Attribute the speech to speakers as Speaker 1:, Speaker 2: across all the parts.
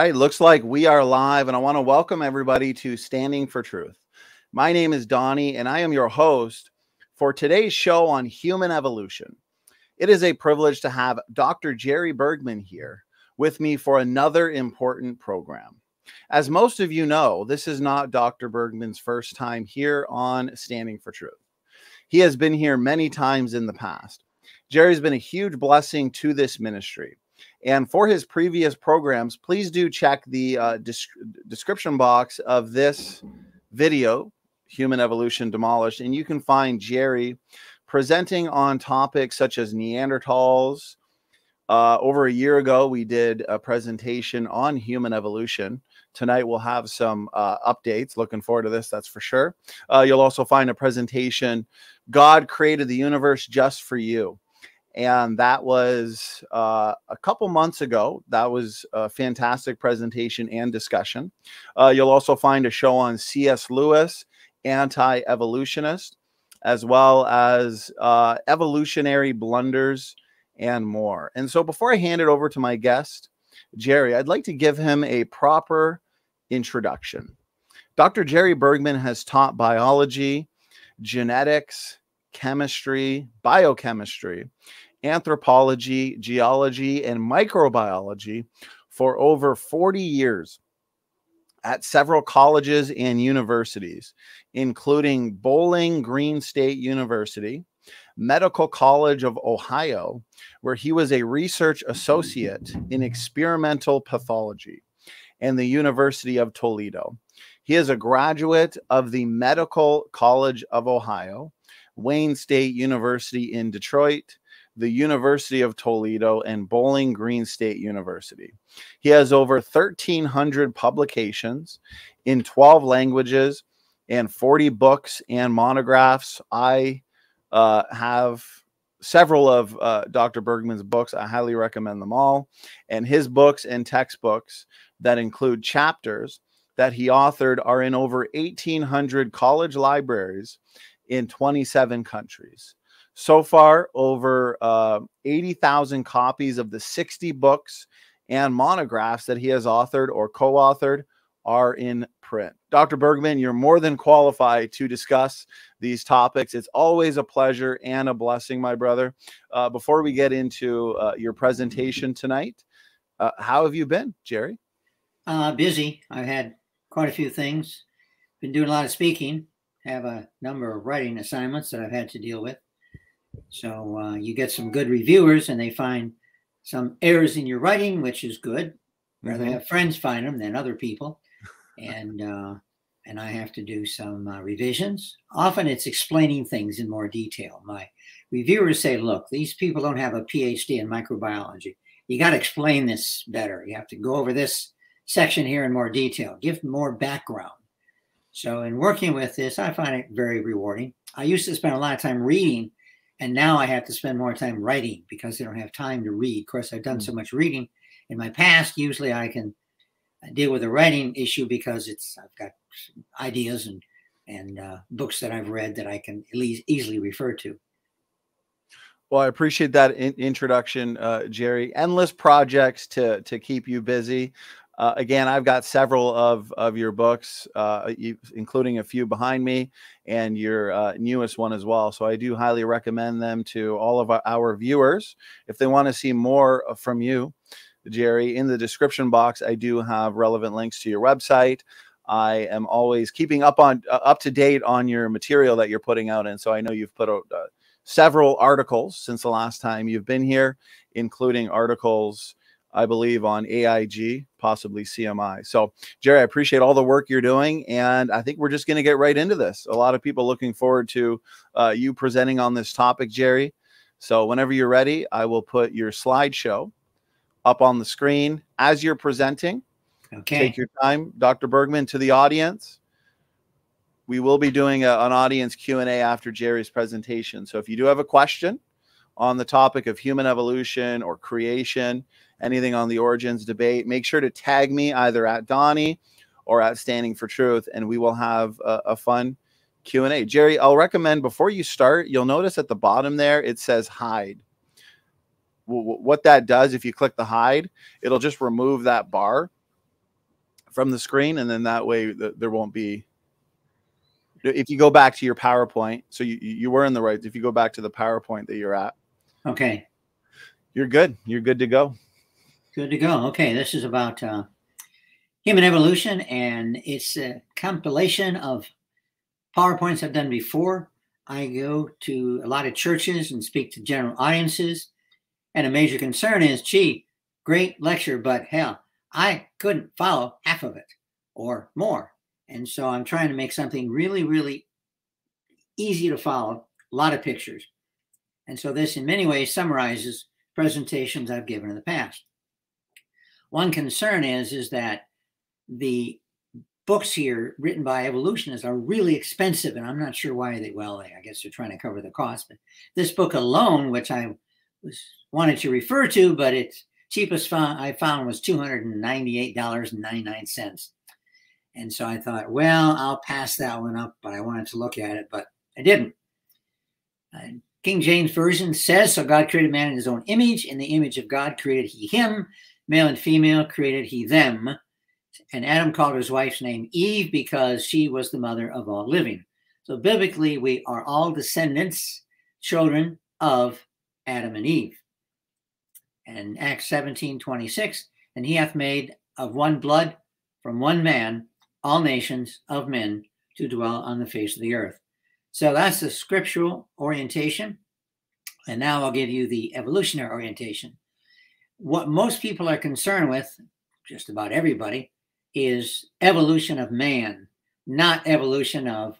Speaker 1: Right, looks like we are live, and I want to welcome everybody to Standing for Truth. My name is Donny, and I am your host for today's show on human evolution. It is a privilege to have Dr. Jerry Bergman here with me for another important program. As most of you know, this is not Dr. Bergman's first time here on Standing for Truth. He has been here many times in the past. Jerry's been a huge blessing to this ministry. And for his previous programs, please do check the uh, description box of this video, Human Evolution Demolished, and you can find Jerry presenting on topics such as Neanderthals. Uh, over a year ago, we did a presentation on human evolution. Tonight, we'll have some uh, updates. Looking forward to this, that's for sure. Uh, you'll also find a presentation God created the universe just for you and that was uh, a couple months ago. That was a fantastic presentation and discussion. Uh, you'll also find a show on C.S. Lewis, anti evolutionist, as well as uh, evolutionary blunders and more. And so, before I hand it over to my guest, Jerry, I'd like to give him a proper introduction. Dr. Jerry Bergman has taught biology, genetics, chemistry, biochemistry, anthropology, geology, and microbiology for over 40 years at several colleges and universities, including Bowling Green State University, Medical College of Ohio, where he was a research associate in experimental pathology, and the University of Toledo. He is a graduate of the Medical College of Ohio, Wayne State University in Detroit, the University of Toledo, and Bowling Green State University. He has over 1,300 publications in 12 languages and 40 books and monographs. I uh, have several of uh, Dr. Bergman's books. I highly recommend them all. And his books and textbooks that include chapters that he authored are in over 1,800 college libraries in 27 countries. So far, over uh, 80,000 copies of the 60 books and monographs that he has authored or co authored are in print. Dr. Bergman, you're more than qualified to discuss these topics. It's always a pleasure and a blessing, my brother. Uh, before we get into uh, your presentation tonight, uh, how have you been, Jerry?
Speaker 2: Uh, busy. I've had quite a few things. Been doing a lot of speaking have a number of writing assignments that I've had to deal with. So uh, you get some good reviewers and they find some errors in your writing, which is good. Rather mm-hmm. have friends find them than other people. And uh, and I have to do some uh, revisions. Often it's explaining things in more detail. My reviewers say, look, these people don't have a PhD in microbiology. You got to explain this better. You have to go over this section here in more detail, give more background. So, in working with this, I find it very rewarding. I used to spend a lot of time reading, and now I have to spend more time writing because I don't have time to read. Of course, I've done mm. so much reading in my past. Usually, I can uh, deal with a writing issue because it's I've got ideas and and uh, books that I've read that I can at least easily refer to.
Speaker 1: Well, I appreciate that in- introduction, uh, Jerry. Endless projects to to keep you busy. Uh, again, I've got several of, of your books, uh, including a few behind me and your uh, newest one as well. So I do highly recommend them to all of our, our viewers. If they want to see more uh, from you, Jerry, in the description box, I do have relevant links to your website. I am always keeping up on uh, up to date on your material that you're putting out, and so I know you've put out uh, several articles since the last time you've been here, including articles I believe, on AIG, possibly CMI. So, Jerry, I appreciate all the work you're doing. And I think we're just going to get right into this. A lot of people looking forward to uh, you presenting on this topic, Jerry. So, whenever you're ready, I will put your slideshow up on the screen as you're presenting. Okay. Take your time, Dr. Bergman, to the audience. We will be doing a, an audience Q&A after Jerry's presentation. So if you do have a question on the topic of human evolution or creation, anything on the origins debate, make sure to tag me either at Donny or at Standing for Truth, and we will have a, a fun Q&A. Jerry, I'll recommend before you start, you'll notice at the bottom there, it says hide. W what that does, if you click the hide, it'll just remove that bar from the screen, and then that way the, there won't be. If you go back to your PowerPoint, so you you were in the right. If you go back to the PowerPoint that you're at,
Speaker 2: Okay.
Speaker 1: you're good. You're good to go.
Speaker 2: Good to go. Okay, this is about uh, human evolution, and it's a compilation of PowerPoints I've done before. I go to a lot of churches and speak to general audiences, and a major concern is, gee, great lecture, but hell, I couldn't follow half of it or more. And so I'm trying to make something really, really easy to follow, a lot of pictures. And so this, in many ways, summarizes presentations I've given in the past. One concern is is that the books here written by evolutionists are really expensive, and I'm not sure why they. Well, they, I guess they're trying to cover the cost. But this book alone, which I was wanted to refer to, but its cheapest I found was two hundred and ninety-eight dollars and ninety-nine cents. And so I thought, well, I'll pass that one up, but I wanted to look at it, but I didn't. Uh, King James Version says, So God created man in his own image. In the image of God created he him. Male and female created he them. And Adam called his wife's name Eve because she was the mother of all living. So biblically, we are all descendants, children of Adam and Eve. And Acts 17 26, and he hath made of one blood from one man all nations of men to dwell on the face of the earth. So that's the scriptural orientation. And now I'll give you the evolutionary orientation. What most people are concerned with, just about everybody, is evolution of man, not evolution of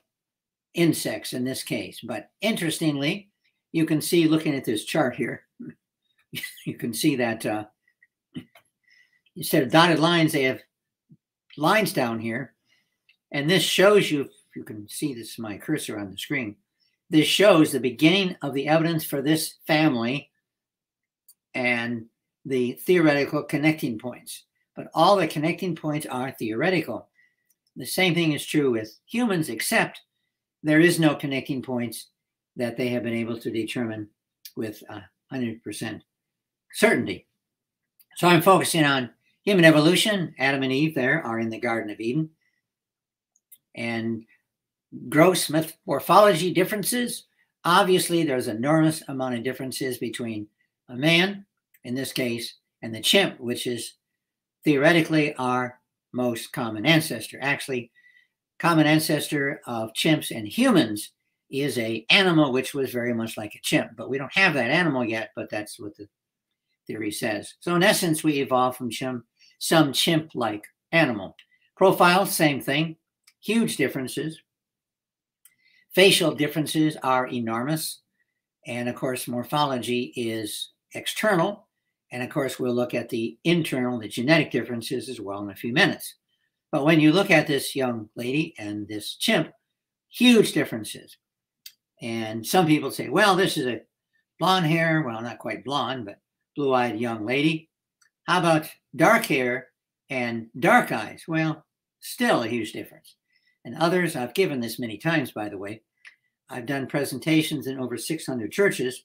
Speaker 2: insects in this case. But interestingly, you can see looking at this chart here, you can see that uh, instead of dotted lines, they have lines down here. And this shows you, if you can see this, my cursor on the screen, this shows the beginning of the evidence for this family and the theoretical connecting points. But all the connecting points are theoretical. The same thing is true with humans, except there is no connecting points that they have been able to determine with uh, 100% certainty. So I'm focusing on human evolution. Adam and Eve there are in the Garden of Eden. And gross morphology differences. Obviously, there's enormous amount of differences between a man, in this case, and the chimp, which is theoretically our most common ancestor. Actually, common ancestor of chimps and humans is a animal which was very much like a chimp, but we don't have that animal yet, but that's what the theory says. So in essence, we evolved from chimp, some chimp-like animal. Profile, same thing, huge differences. Facial differences are enormous. And of course, morphology is external. And of course, we'll look at the internal, the genetic differences as well in a few minutes. But when you look at this young lady and this chimp, huge differences. And some people say, well, this is a blonde hair, well, not quite blonde, but blue eyed young lady. How about dark hair and dark eyes? Well, still a huge difference. And others, I've given this many times, by the way. I've done presentations in over 600 churches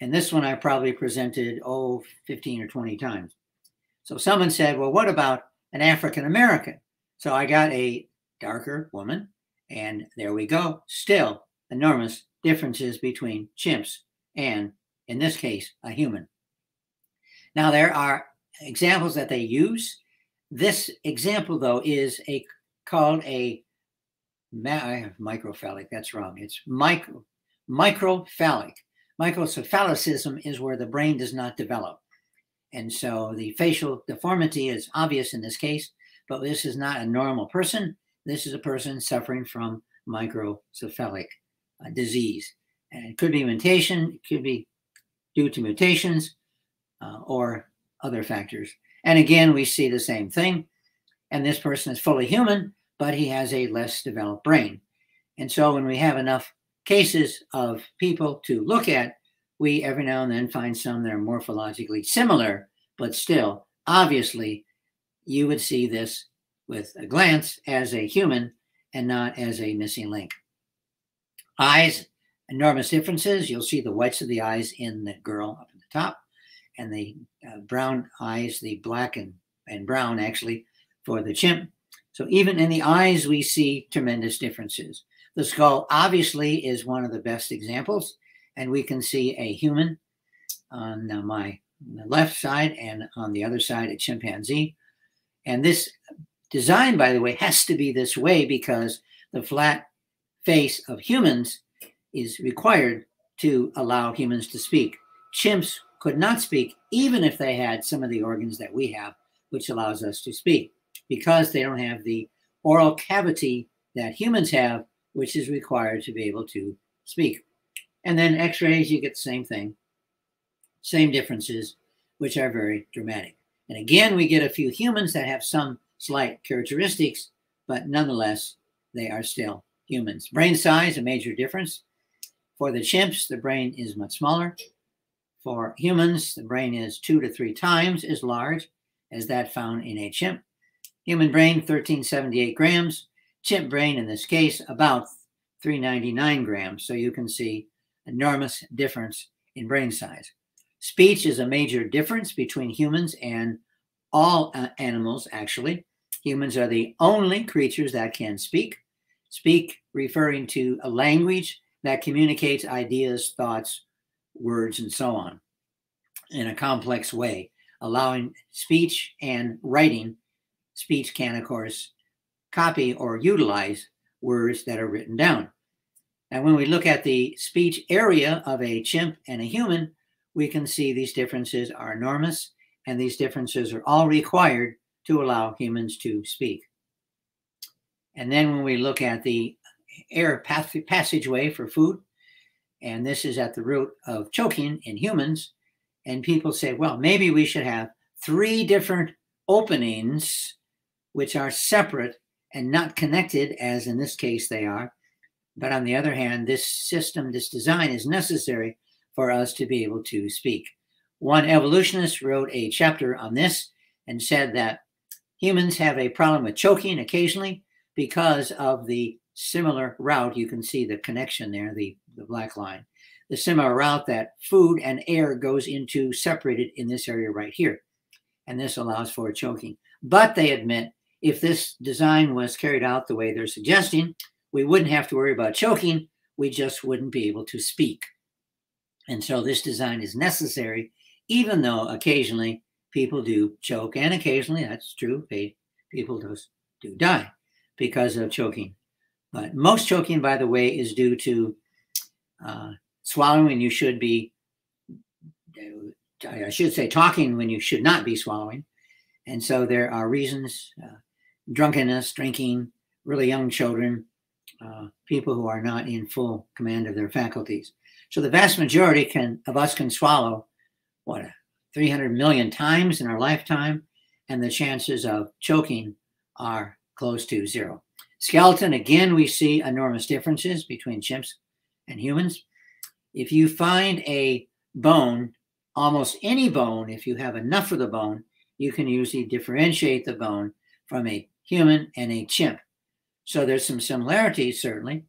Speaker 2: and this one I probably presented, oh, 15 or 20 times. So someone said, well, what about an African American? So I got a darker woman, and there we go. Still enormous differences between chimps and, in this case, a human. Now, there are examples that they use. This example, though, is a called a microphallic. That's wrong. It's micro microcephalic. Microcephalicism is where the brain does not develop. And so the facial deformity is obvious in this case, but this is not a normal person. This is a person suffering from microcephalic uh, disease. And it could be mutation, it could be due to mutations uh, or other factors. And again, we see the same thing. And this person is fully human, but he has a less developed brain. And so when we have enough cases of people to look at, we every now and then find some that are morphologically similar, but still, obviously, you would see this with a glance as a human and not as a missing link. Eyes, enormous differences. You'll see the whites of the eyes in the girl up at the top, and the uh, brown eyes, the black and, and brown actually, for the chimp. So even in the eyes, we see tremendous differences. The skull obviously is one of the best examples, and we can see a human on uh, my left side and on the other side a chimpanzee. And this design, by the way, has to be this way because the flat face of humans is required to allow humans to speak. Chimps could not speak even if they had some of the organs that we have, which allows us to speak, because they don't have the oral cavity that humans have, which is required to be able to speak. And then x-rays, you get the same thing, same differences, which are very dramatic. And again, we get a few humans that have some slight characteristics, but nonetheless, they are still humans. Brain size, a major difference. For the chimps, the brain is much smaller. For humans, the brain is two to three times as large as that found in a chimp. Human brain, 1378 grams. Chimp brain, in this case, about 399 grams. So you can see enormous difference in brain size. Speech is a major difference between humans and all uh, animals, actually. Humans are the only creatures that can speak. Speak referring to a language that communicates ideas, thoughts, words, and so on in a complex way, allowing speech and writing. Speech can, of course, copy or utilize words that are written down. And when we look at the speech area of a chimp and a human, we can see these differences are enormous, and these differences are all required to allow humans to speak. And then when we look at the air path passageway for food, and this is at the root of choking in humans, and people say, well, maybe we should have three different openings which are separate and not connected, as in this case they are. But on the other hand, this system, this design is necessary for us to be able to speak. One evolutionist wrote a chapter on this and said that humans have a problem with choking occasionally because of the similar route. You can see the connection there, the, the black line. The similar route that food and air goes into separated in this area right here. And this allows for choking. But they admit if this design was carried out the way they're suggesting, we wouldn't have to worry about choking. We just wouldn't be able to speak. And so this design is necessary, even though occasionally people do choke, and occasionally that's true, people do, do die because of choking. But most choking, by the way, is due to uh, swallowing you should be, I should say, talking when you should not be swallowing. And so there are reasons uh, drunkenness, drinking, really young children, uh, people who are not in full command of their faculties. So the vast majority can of us can swallow what 300 million times in our lifetime, and the chances of choking are close to zero. Skeleton, again, we see enormous differences between chimps and humans. If you find a bone, almost any bone, if you have enough of the bone, you can usually differentiate the bone from a human and a chimp. So there's some similarities, certainly,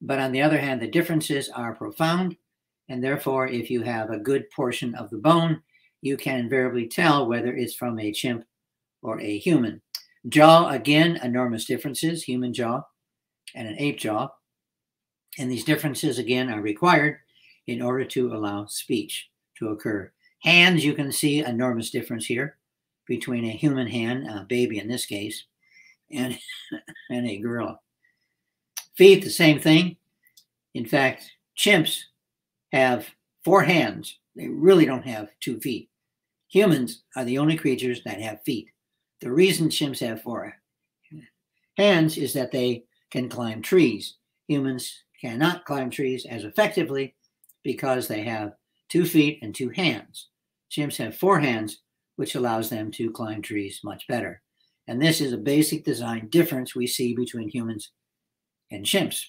Speaker 2: but on the other hand, the differences are profound. And therefore, if you have a good portion of the bone, you can invariably tell whether it's from a chimp or a human. Jaw, again, enormous differences, human jaw and an ape jaw. And these differences, again, are required in order to allow speech to occur. Hands, you can see enormous difference here between a human hand, a baby in this case, and, and a gorilla. Feet, the same thing. In fact, chimps have four hands. They really don't have two feet. Humans are the only creatures that have feet. The reason chimps have four hands is that they can climb trees. Humans cannot climb trees as effectively because they have two feet and two hands. Chimps have four hands, which allows them to climb trees much better. And this is a basic design difference we see between humans and chimps.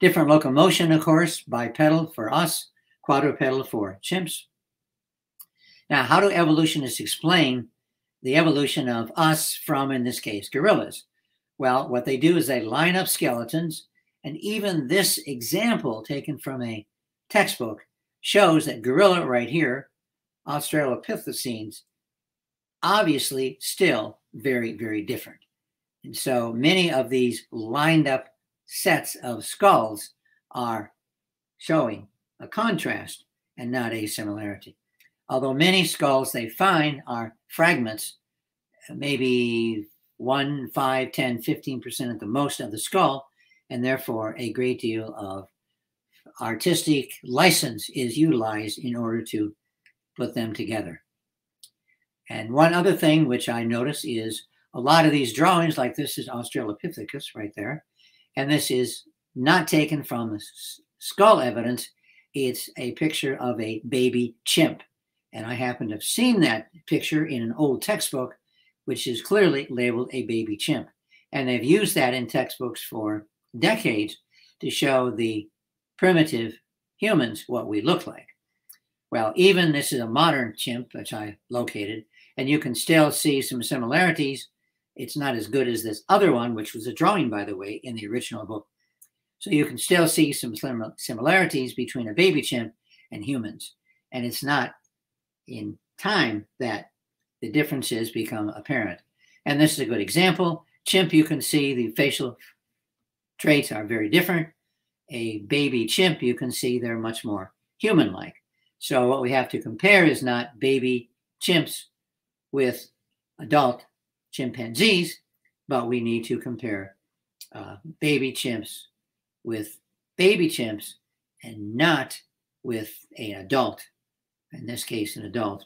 Speaker 2: Different locomotion, of course, bipedal for us, quadrupedal for chimps. Now, how do evolutionists explain the evolution of us from, in this case, gorillas? Well, what they do is they line up skeletons, and even this example taken from a textbook shows that gorilla right here, Australopithecines, obviously still very, very different. And so many of these lined up sets of skulls are showing a contrast and not a similarity. Although many skulls they find are fragments, maybe 1, 5, 10, 15% at the most of the skull, and therefore a great deal of artistic license is utilized in order to put them together. And one other thing which I notice is a lot of these drawings, like this is Australopithecus right there, and this is not taken from skull evidence. It's a picture of a baby chimp. And I happen to have seen that picture in an old textbook, which is clearly labeled a baby chimp. And they've used that in textbooks for decades to show the primitive humans what we look like. Well, even this is a modern chimp, which I located, and you can still see some similarities. It's not as good as this other one, which was a drawing, by the way, in the original book. So you can still see some similarities between a baby chimp and humans. And it's not in time that the differences become apparent. And this is a good example. Chimp, you can see the facial traits are very different. A baby chimp, you can see they're much more human like. So, what we have to compare is not baby chimps with adult chimpanzees, but we need to compare uh, baby chimps with baby chimps and not with an adult, in this case, an adult.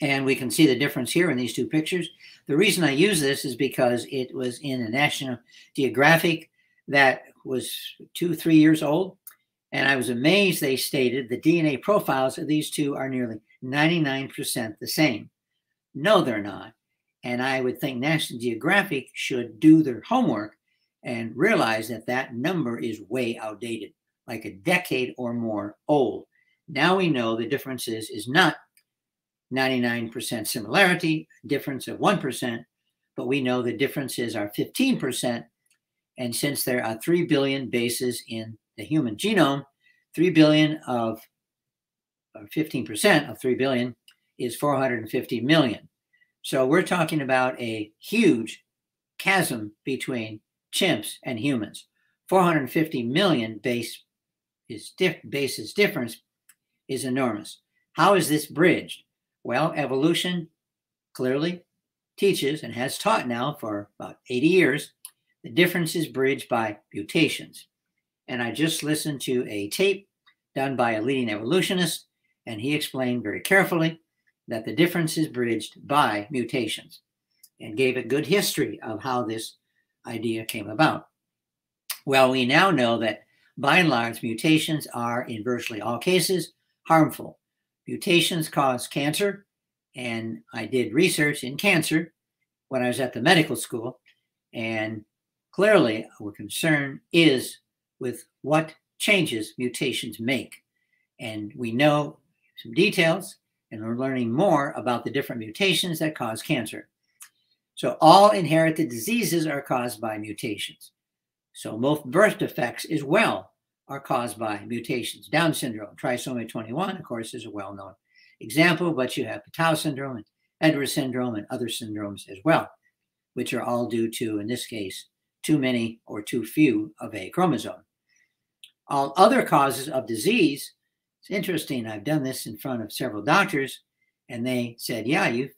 Speaker 2: And we can see the difference here in these two pictures. The reason I use this is because it was in a National Geographic that was two, three years old. And I was amazed they stated the DNA profiles of these two are nearly 99% the same. No, they're not. And I would think National Geographic should do their homework and realize that that number is way outdated, like a decade or more old. Now we know the difference is, is not 99% similarity, difference of 1%, but we know the differences are 15%. And since there are 3 billion bases in the human genome, 3 billion of, or 15% of 3 billion is 450 million. So we're talking about a huge chasm between chimps and humans. 450 million base is diff, difference is enormous. How is this bridged? Well, evolution clearly teaches and has taught now for about 80 years the difference is bridged by mutations. And I just listened to a tape done by a leading evolutionist, and he explained very carefully that the difference is bridged by mutations and gave a good history of how this idea came about. Well, we now know that by and large, mutations are in virtually all cases harmful. Mutations cause cancer, and I did research in cancer when I was at the medical school, and clearly our concern is with what changes mutations make. And we know some details, and we're learning more about the different mutations that cause cancer. So all inherited diseases are caused by mutations. So most birth defects as well are caused by mutations. Down syndrome, trisomy 21, of course, is a well-known example, but you have Patau syndrome and Edwards syndrome and other syndromes as well, which are all due to, in this case, too many or too few of a chromosome. All other causes of disease, it's interesting, I've done this in front of several doctors, and they said, yeah, you've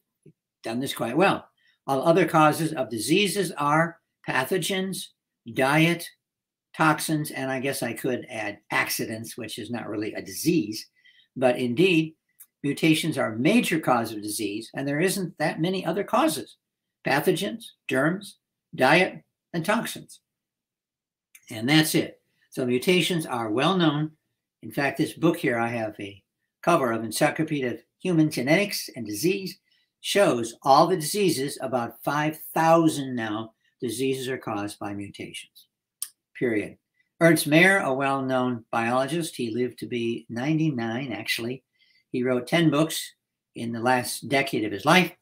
Speaker 2: done this quite well. All other causes of diseases are pathogens, diet, toxins, and I guess I could add accidents, which is not really a disease. But indeed, mutations are a major cause of disease, and there isn't that many other causes pathogens, germs, diet, and toxins. And that's it. So mutations are well known. In fact, this book here, I have a cover of Encyclopedia of Human Genetics and Disease shows all the diseases, about 5,000 now, diseases are caused by mutations, period. Ernst Mayr, a well known biologist, he lived to be 99 actually. He wrote 10 books in the last decade of his life.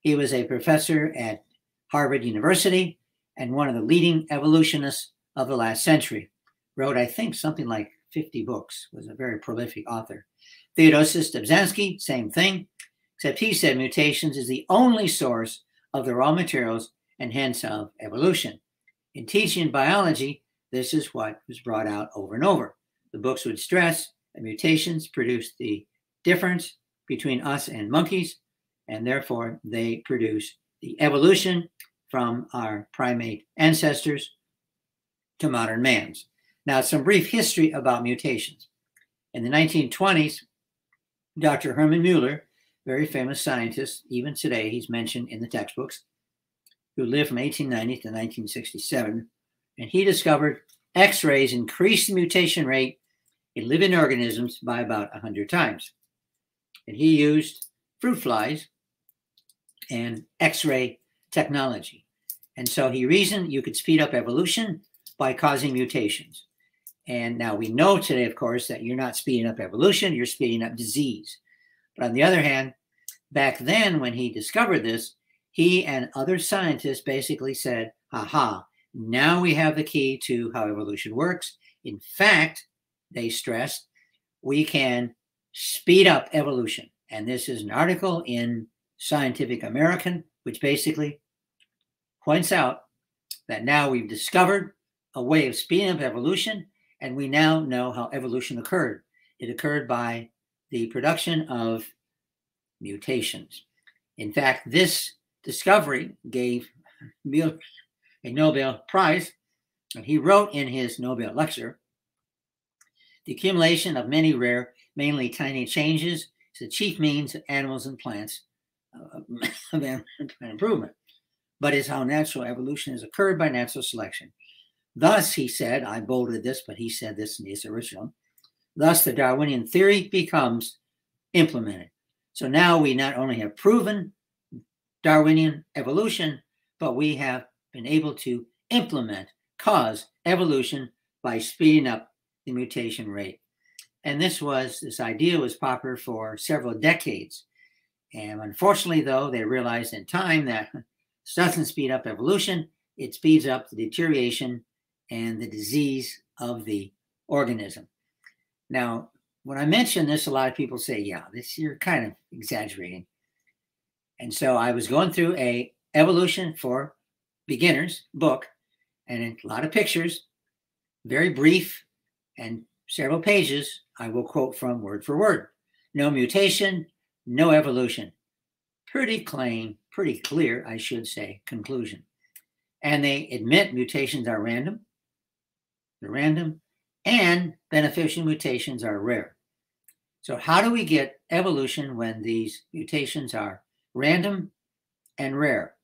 Speaker 2: He was a professor at Harvard University and one of the leading evolutionists of the last century. Wrote, I think, something like 50 books, was a very prolific author. Theodosius Dobzhansky, same thing except he said mutations is the only source of the raw materials and hence of evolution. In teaching biology, this is what was brought out over and over. The books would stress that mutations produce the difference between us and monkeys, and therefore they produce the evolution from our primate ancestors to modern man's. Now, some brief history about mutations. In the 1920s, Dr. Hermann Muller, very famous scientist, even today he's mentioned in the textbooks, who lived from 1890 to 1967, and he discovered X-rays increase the mutation rate in living organisms by about 100 times. And he used fruit flies and X-ray technology. And so he reasoned you could speed up evolution by causing mutations. And now we know today, of course, that you're not speeding up evolution, you're speeding up disease. But on the other hand, back then when he discovered this, he and other scientists basically said, aha, now we have the key to how evolution works. In fact, they stressed, we can speed up evolution. And this is an article in Scientific American, which basically points out that now we've discovered a way of speeding up evolution, and we now know how evolution occurred. It occurred by the production of mutations. In fact, this discovery gave Muller a Nobel Prize, and he wrote in his Nobel lecture the accumulation of many rare, mainly tiny changes is the chief means of animals and plants uh, of improvement, but is how natural evolution has occurred by natural selection. Thus, he said, I bolded this, but he said this in his original. Thus, the Darwinian theory becomes implemented. So now we not only have proven Darwinian evolution, but we have been able to implement cause evolution by speeding up the mutation rate. And this was, this idea was popular for several decades. And unfortunately, though, they realized in time that this doesn't speed up evolution, it speeds up the deterioration and the disease of the organism. Now, when I mention this, a lot of people say, yeah, this you're kind of exaggerating. And so I was going through a evolution for beginners book and a lot of pictures, very brief and several pages. I will quote from word for word. No mutation, no evolution. Pretty plain, pretty clear, I should say, conclusion. And they admit mutations are random, they're random, and beneficial mutations are rare. So, how do we get evolution when these mutations are random and rare?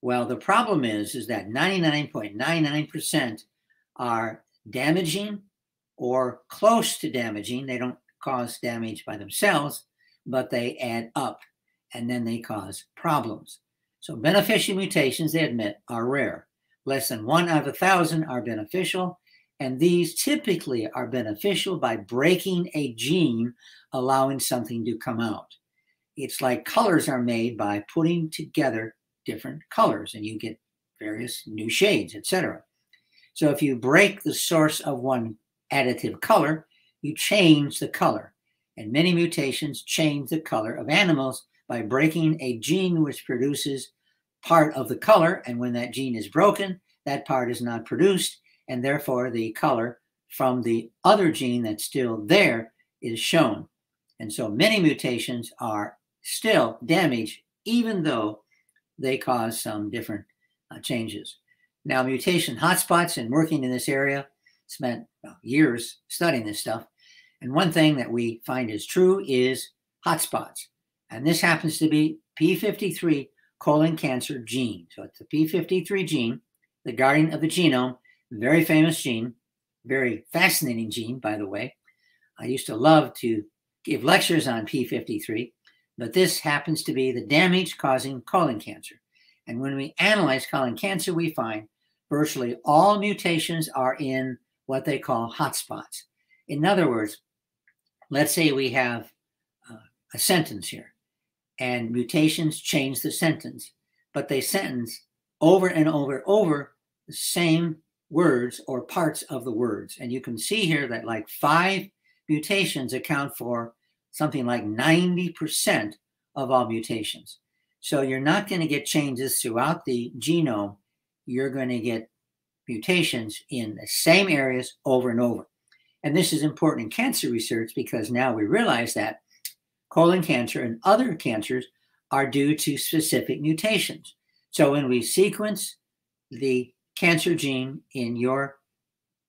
Speaker 2: Well, the problem is, is that 99.99% are damaging or close to damaging. They don't cause damage by themselves, but they add up and then they cause problems. So beneficial mutations, they admit, are rare. Less than one out of a thousand are beneficial, and these typically are beneficial by breaking a gene, allowing something to come out. It's like colors are made by putting together different colors and you get various new shades, etc. So if you break the source of one additive color, you change the color. And many mutations change the color of animals by breaking a gene which produces part of the color. And when that gene is broken, that part is not produced. And therefore, the color from the other gene that's still there is shown. And so many mutations are still damaged, even though they cause some different uh, changes. Now, mutation hotspots and working in this area spent well, years studying this stuff. And one thing that we find is true is hotspots. And this happens to be P53 colon cancer gene. So it's the P53 gene, the guardian of the genome, very famous gene, very fascinating gene, by the way. I used to love to give lectures on P53 but this happens to be the damage causing colon cancer. And when we analyze colon cancer, we find virtually all mutations are in what they call hotspots. In other words, let's say we have uh, a sentence here, and mutations change the sentence, but they sentence over and over and over the same words or parts of the words. And you can see here that like five mutations account for something like 90% of all mutations. So you're not going to get changes throughout the genome. You're going to get mutations in the same areas over and over. And this is important in cancer research because now we realize that colon cancer and other cancers are due to specific mutations. So when we sequence the cancer gene in your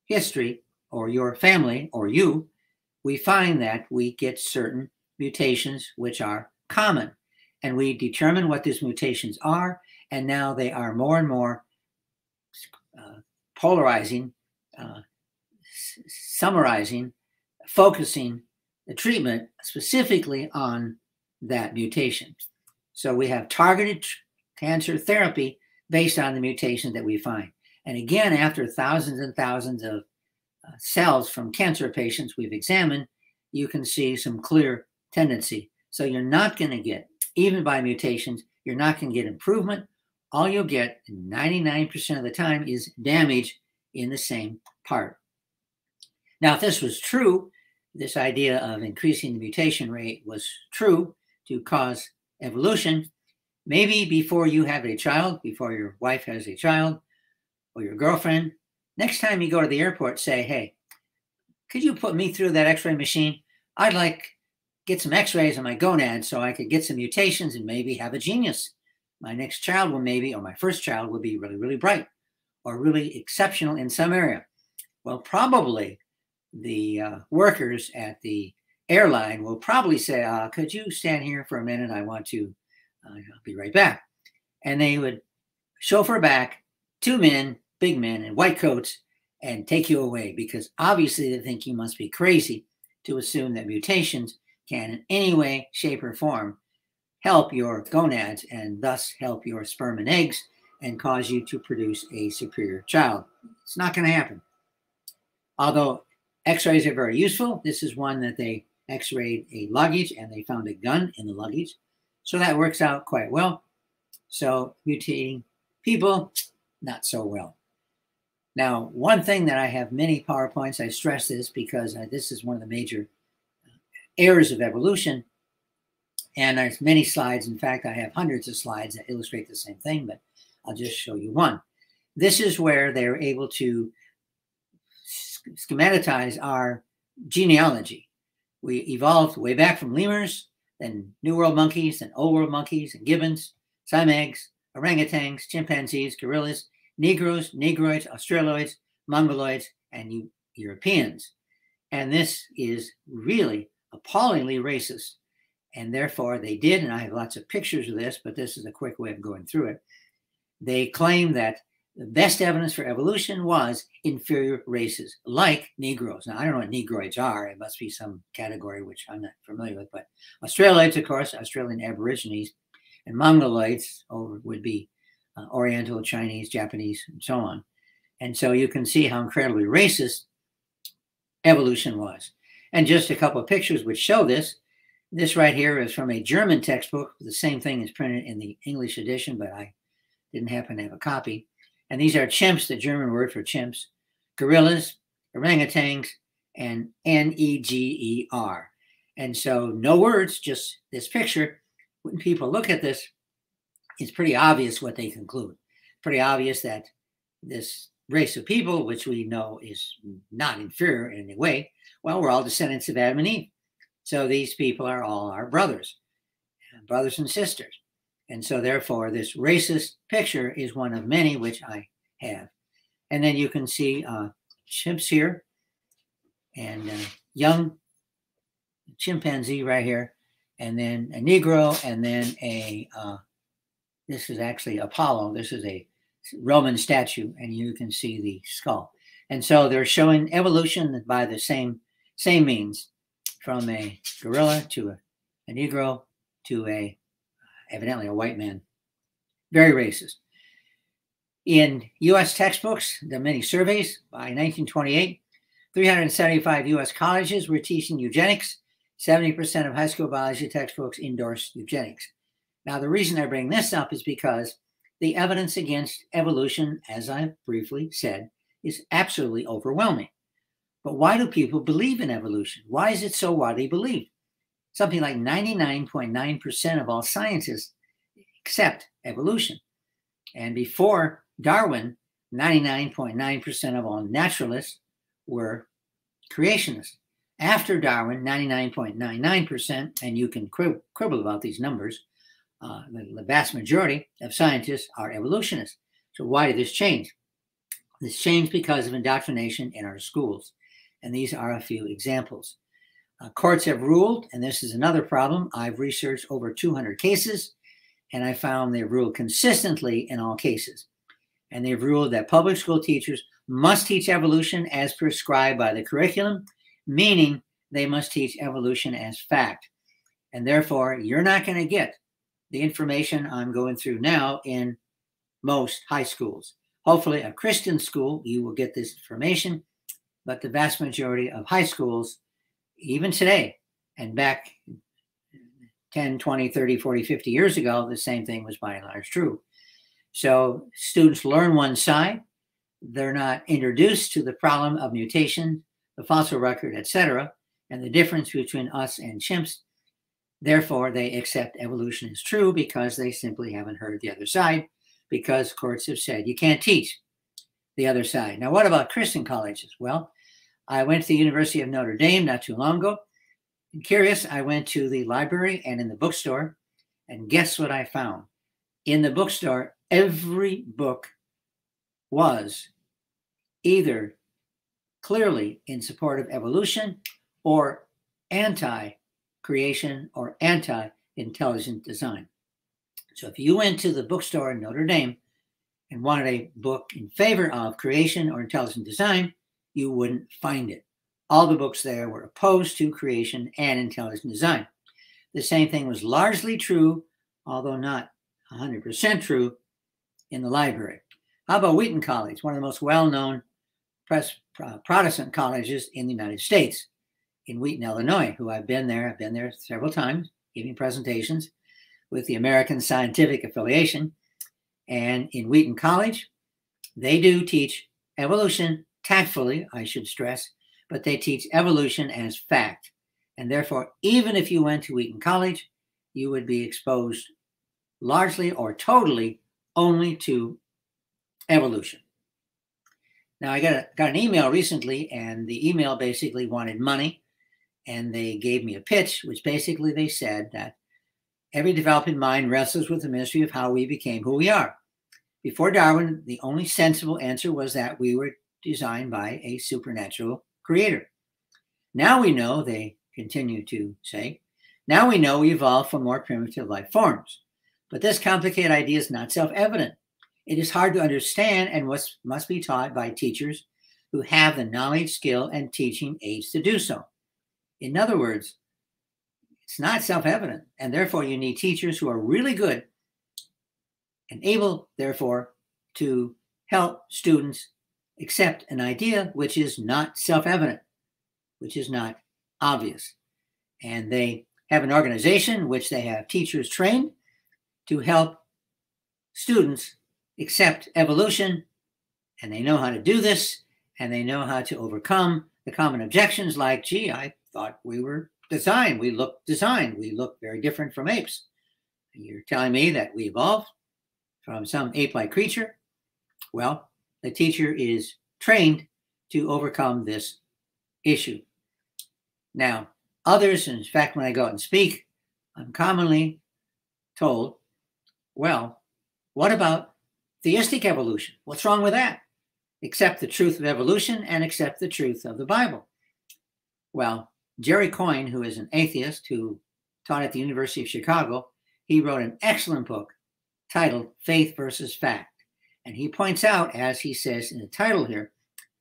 Speaker 2: history or your family or you, we find that we get certain mutations which are common. And we determine what these mutations are. And now they are more and more uh, polarizing, uh, summarizing, focusing the treatment specifically on that mutation. So we have targeted cancer therapy based on the mutation that we find. And again, after thousands and thousands of uh, cells from cancer patients we've examined, you can see some clear tendency. So you're not going to get, even by mutations, you're not going to get improvement. All you'll get 99% of the time is damage in the same part. Now, if this was true, this idea of increasing the mutation rate was true to cause evolution, maybe before you have a child, before your wife has a child, or your girlfriend, next time you go to the airport, say, hey, could you put me through that x-ray machine? I'd like get some x-rays on my gonads so I could get some mutations and maybe have a genius. My next child will maybe, or my first child will be really, really bright or really exceptional in some area. Well, probably the uh, workers at the airline will probably say, uh, could you stand here for a minute? I want to, uh, I'll be right back. And they would chauffeur back two men, big men in white coats, and take you away because obviously they think you must be crazy to assume that mutations can in any way, shape, or form help your gonads and thus help your sperm and eggs and cause you to produce a superior child. It's not going to happen. Although x-rays are very useful, this is one that they x-rayed a luggage and they found a gun in the luggage. So that works out quite well. So mutating people, not so well. Now, one thing that I have many PowerPoints, I stress this because uh, this is one of the major uh, errors of evolution. And there's many slides. In fact, I have hundreds of slides that illustrate the same thing, but I'll just show you one. This is where they're able to schematize our genealogy. We evolved way back from lemurs, then New World monkeys, then Old World monkeys and gibbons, Siamangs, orangutans, chimpanzees, gorillas, Negroes, Negroids, Australoids, Mongoloids, and Europeans. And this is really appallingly racist. And therefore, they did, and I have lots of pictures of this, but this is a quick way of going through it. They claim that the best evidence for evolution was inferior races like Negroes. Now, I don't know what Negroids are. It must be some category which I'm not familiar with, but Australoids, of course, Australian Aborigines, and Mongoloids would be uh, Oriental, Chinese, Japanese, and so on. And so you can see how incredibly racist evolution was. And just a couple of pictures which show this. This right here is from a German textbook. The same thing is printed in the English edition, but I didn't happen to have a copy. And these are chimps, the German word for chimps, gorillas, orangutans, and N E G E R. And so no words, just this picture. When people look at this, it's pretty obvious what they conclude. Pretty obvious that this race of people, which we know is not inferior in any way, well, we're all descendants of Adam and Eve. So these people are all our brothers, brothers and sisters. And so, therefore, this racist picture is one of many which I have. And then you can see uh, chimps here and a young chimpanzee right here, and then a Negro, and then a, uh, this is actually Apollo. This is a Roman statue, and you can see the skull. And so they're showing evolution by the same same means, from a gorilla to a, a Negro to a evidently a white man. Very racist. In U.S. textbooks, the many surveys by 1928, 375 U.S. colleges were teaching eugenics. 70% of high school biology textbooks endorse eugenics. Now, the reason I bring this up is because the evidence against evolution, as I briefly said, is absolutely overwhelming. But why do people believe in evolution? Why is it so widely believed? Something like 99.9% of all scientists accept evolution. And before Darwin, 99.9% of all naturalists were creationists. After Darwin, 99.99%, and you can quibble about these numbers, uh, the, the vast majority of scientists are evolutionists. So why did this change? This changed because of indoctrination in our schools. And these are a few examples. Uh, courts have ruled, and this is another problem. I've researched over 200 cases, and I found they've ruled consistently in all cases. And they've ruled that public school teachers must teach evolution as prescribed by the curriculum, meaning they must teach evolution as fact. And therefore, you're not going to get the information I'm going through now in most high schools. Hopefully, a Christian school, you will get this information, but the vast majority of high schools, even today, and back 10, 20, 30, 40, 50 years ago, the same thing was by and large true. So students learn one side, they're not introduced to the problem of mutation, the fossil record, etc., and the difference between us and chimps. Therefore, they accept evolution is true because they simply haven't heard the other side, because courts have said you can't teach the other side. Now, what about Christian colleges? Well, I went to the University of Notre Dame not too long ago. And curious, I went to the library and in the bookstore, and guess what I found? In the bookstore, every book was either clearly in support of evolution or anti creation or anti intelligent design. So if you went to the bookstore in Notre Dame and wanted a book in favor of creation or intelligent design, you wouldn't find it. All the books there were opposed to creation and intelligent design. The same thing was largely true, although not 100% true, in the library. How about Wheaton College, one of the most well known Protestant colleges in the United States, in Wheaton, Illinois, who I've been there. I've been there several times giving presentations with the American Scientific Affiliation. And in Wheaton College, they do teach evolution tactfully, I should stress, but they teach evolution as fact. And therefore, even if you went to Wheaton College, you would be exposed largely or totally only to evolution. Now, I got, a, got an email recently, and the email basically wanted money, and they gave me a pitch, which basically they said that every developing mind wrestles with the mystery of how we became who we are. Before Darwin, the only sensible answer was that we were designed by a supernatural creator. Now we know, they continue to say, now we know we evolved from more primitive life forms. But this complicated idea is not self evident. It is hard to understand and must be taught by teachers who have the knowledge, skill, and teaching aids to do so. In other words, it's not self evident, and therefore you need teachers who are really good and able, therefore, to help students accept an idea which is not self evident, which is not obvious. And they have an organization which they have teachers trained to help students accept evolution, and they know how to do this, and they know how to overcome the common objections like, gee, I thought we were designed, we look designed, we look very different from apes. You're telling me that we evolved from some ape like creature? Well, the teacher is trained to overcome this issue. Now, others, in fact, when I go out and speak, I'm commonly told, well, what about theistic evolution. What's wrong with that? Accept the truth of evolution and accept the truth of the Bible. Well, Jerry Coyne, who is an atheist who taught at the University of Chicago, he wrote an excellent book titled Faith versus Fact. And he points out, as he says in the title here,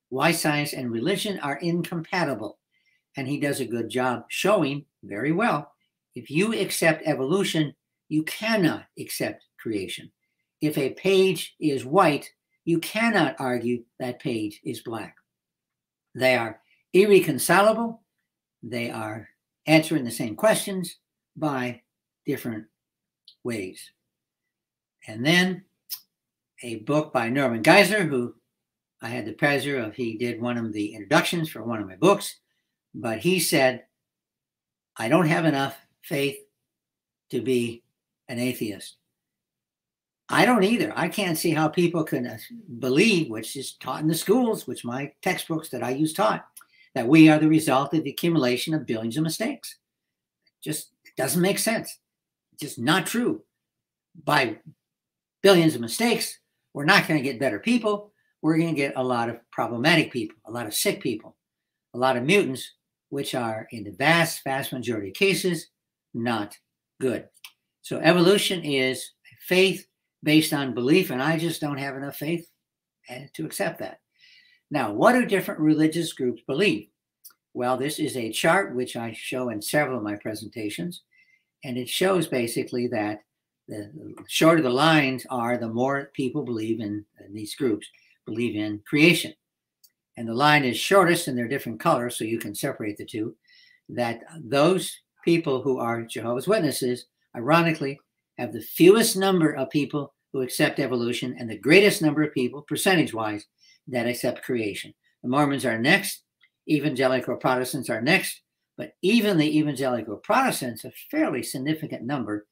Speaker 2: why science and religion are incompatible. And he does a good job showing very well if you accept evolution, you cannot accept creation if a page is white, you cannot argue that page is black. They are irreconcilable. They are answering the same questions by different ways. And then a book by Norman Geisler, who I had the pleasure of, he did one of the introductions for one of my books, but he said, I don't have enough faith to be an atheist. I don't either. I can't see how people can uh, believe, which is taught in the schools, which my textbooks that I use taught, that we are the result of the accumulation of billions of mistakes. Just doesn't make sense. just not true. By billions of mistakes, we're not going to get better people. We're going to get a lot of problematic people, a lot of sick people, a lot of mutants, which are in the vast, vast majority of cases, not good. So evolution is faith based on belief, and I just don't have enough faith eh, to accept that. Now, what do different religious groups believe? Well, this is a chart which I show in several of my presentations, and it shows basically that the shorter the lines are, the more people believe in, in these groups, believe in creation. And the line is shortest and they're different colors, so you can separate the two. That those people who are Jehovah's Witnesses, ironically, have the fewest number of people who accept evolution and the greatest number of people, percentage wise, that accept creation. The Mormons are next, evangelical Protestants are next, but even the evangelical Protestants, a fairly significant number,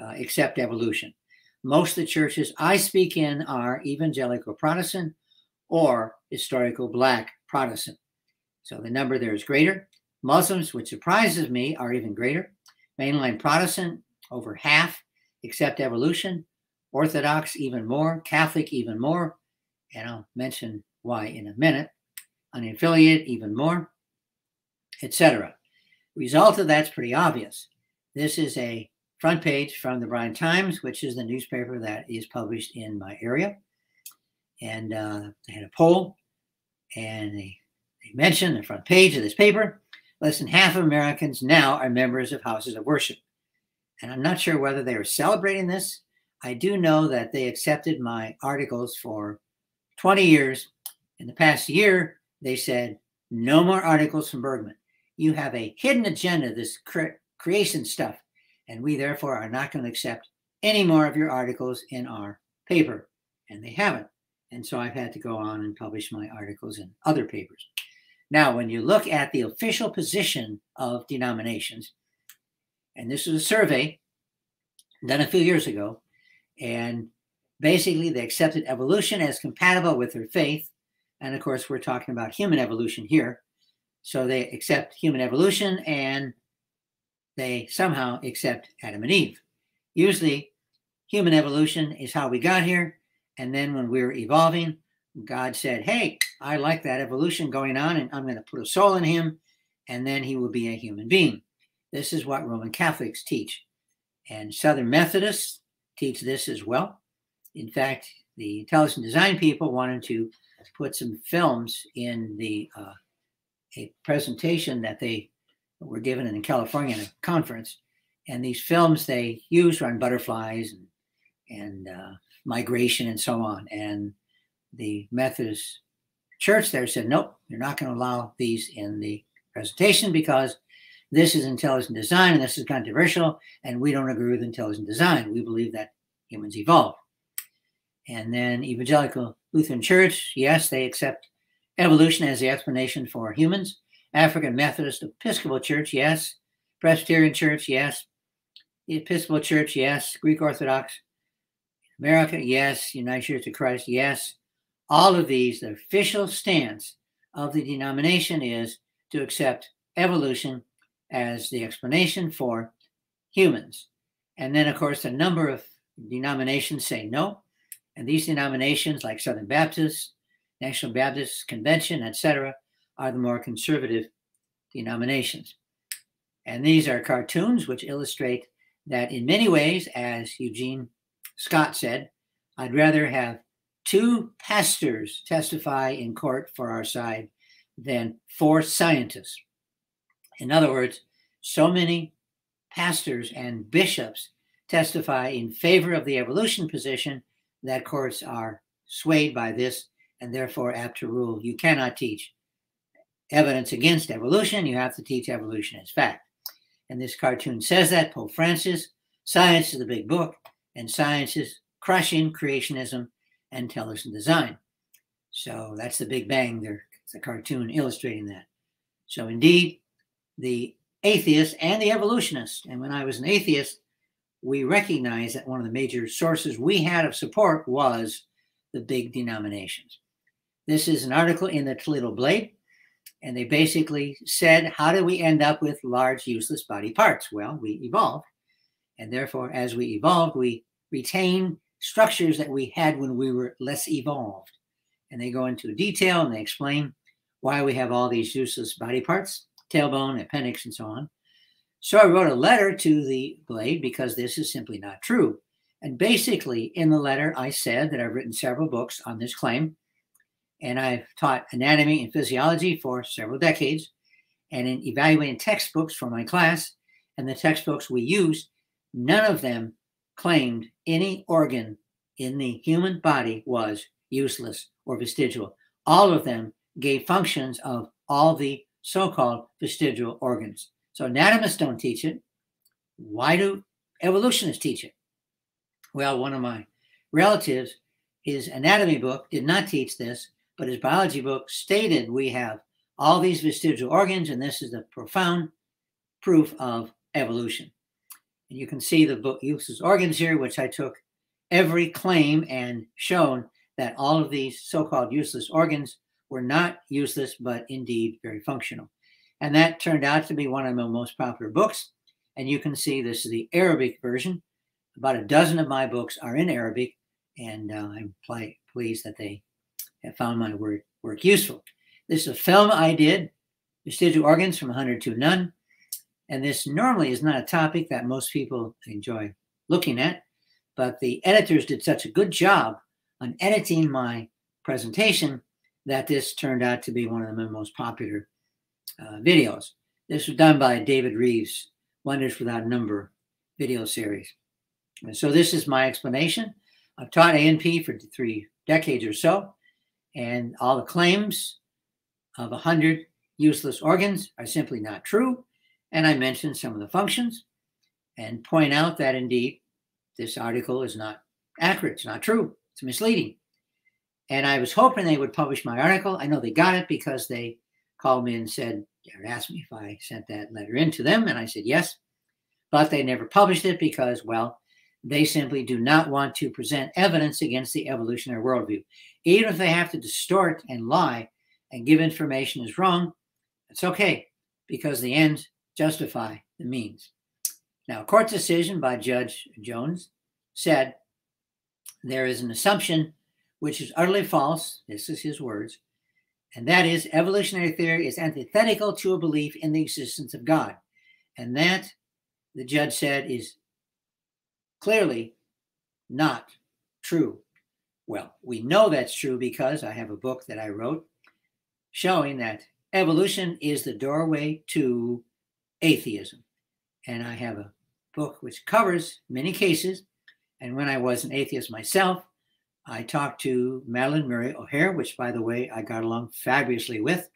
Speaker 2: uh, accept evolution. Most of the churches I speak in are evangelical Protestant or historical Black Protestant. So the number there is greater. Muslims, which surprises me, are even greater. Mainline Protestant, over half accept evolution. Orthodox, even more. Catholic, even more. And I'll mention why in a minute. Unaffiliated, even more, etc. Result of that's pretty obvious. This is a front page from the Bryan Times, which is the newspaper that is published in my area. And uh, they had a poll, and they, they mentioned the front page of this paper less than half of Americans now are members of houses of worship. And I'm not sure whether they were celebrating this. I do know that they accepted my articles for 20 years. In the past year, they said, no more articles from Bergman. You have a hidden agenda, this cre- creation stuff and we therefore are not going to accept any more of your articles in our paper. And they haven't. And so I've had to go on and publish my articles in other papers. Now, when you look at the official position of denominations, and this is a survey done a few years ago, and basically they accepted evolution as compatible with their faith. And of course, we're talking about human evolution here. So they accept human evolution and they somehow accept Adam and Eve. Usually, human evolution is how we got here. And then when we were evolving, God said, Hey, I like that evolution going on, and I'm going to put a soul in him, and then he will be a human being. This is what Roman Catholics teach. And Southern Methodists teach this as well. In fact, the intelligent design people wanted to put some films in the uh, a presentation that they were given in California in a conference. And these films they used on butterflies and, and uh, migration and so on. And the Methodist church there said, nope, you're not going to allow these in the presentation because this is intelligent design and this is controversial, and we don't agree with intelligent design. We believe that humans evolve. And then Evangelical Lutheran Church, yes, they accept evolution as the explanation for humans. African Methodist Episcopal Church, yes. Presbyterian Church, yes. The Episcopal Church, yes. Greek Orthodox. America, yes. United Church of Christ, yes. All of these, the official stance of the denomination is to accept evolution as the explanation for humans. And then, of course, a number of denominations say no. And these denominations, like Southern Baptist, National Baptist Convention, etc., are the more conservative denominations. And these are cartoons which illustrate that in many ways, as Eugenie Scott said, I'd rather have two pastors testify in court for our side than four scientists. In other words, so many pastors and bishops testify in favor of the evolution position that courts are swayed by this and therefore apt to rule you cannot teach evidence against evolution, you have to teach evolution as fact. And this cartoon says that Pope Francis, science is the big book, and science is crushing creationism and intelligent design. So that's the Big Bang. There, it's a cartoon illustrating that. So indeed, the atheist and the evolutionist, and when I was an atheist, we recognized that one of the major sources we had of support was the big denominations. This is an article in the Toledo Blade, and they basically said, How do we end up with large, useless body parts? Well, we evolved. And therefore, as we evolved, we retain structures that we had when we were less evolved. And they go into detail and they explain why we have all these useless body parts, tailbone, appendix, and so on. So I wrote a letter to the blade because this is simply not true. And basically, in the letter, I said that I've written several books on this claim, and I've taught anatomy and physiology for several decades. And in evaluating textbooks for my class and the textbooks we used, none of them claimed any organ in the human body was useless or vestigial. All of them gave functions of all the so called vestigial organs. So anatomists don't teach it. Why do evolutionists teach it? Well, one of my relatives, his anatomy book did not teach this, but his biology book stated we have all these vestigial organs, and this is the profound proof of evolution. And you can see the book uses organs here, which I took every claim and shown that all of these so-called useless organs were not useless, but indeed very functional. And that turned out to be one of my most popular books. And you can see this is the Arabic version. About a dozen of my books are in Arabic, and uh, I'm pl- pleased that they have found my work, work useful. This is a film I did, Vestigial Organs from 100 to None. And this normally is not a topic that most people enjoy looking at, but the editors did such a good job on editing my presentation that this turned out to be one of the most popular uh, videos. This was done by David Reeves, Wonders Without Number video series. And so this is my explanation. I've taught A&P for three decades or so, and all the claims of 100 useless organs are simply not true. And I mentioned some of the functions and point out that indeed this article is not accurate. It's not true. It's misleading. And I was hoping they would publish my article. I know they got it because they called me and said, asked me if I sent that letter in to them. And I said, yes. But they never published it because, well, they simply do not want to present evidence against the evolutionary worldview. Even if they have to distort and lie and give information is wrong, it's okay because the ends justify the means. Now, a court decision by Judge Jones said there is an assumption which is utterly false. This is his words and that is evolutionary theory is antithetical to a belief in the existence of God. And that, the judge said, is clearly not true. Well, we know that's true because I have a book that I wrote showing that evolution is the doorway to atheism. And I have a book which covers many cases. And when I was an atheist myself, I talked to Madalyn Murray O'Hair, which, by the way, I got along fabulously with.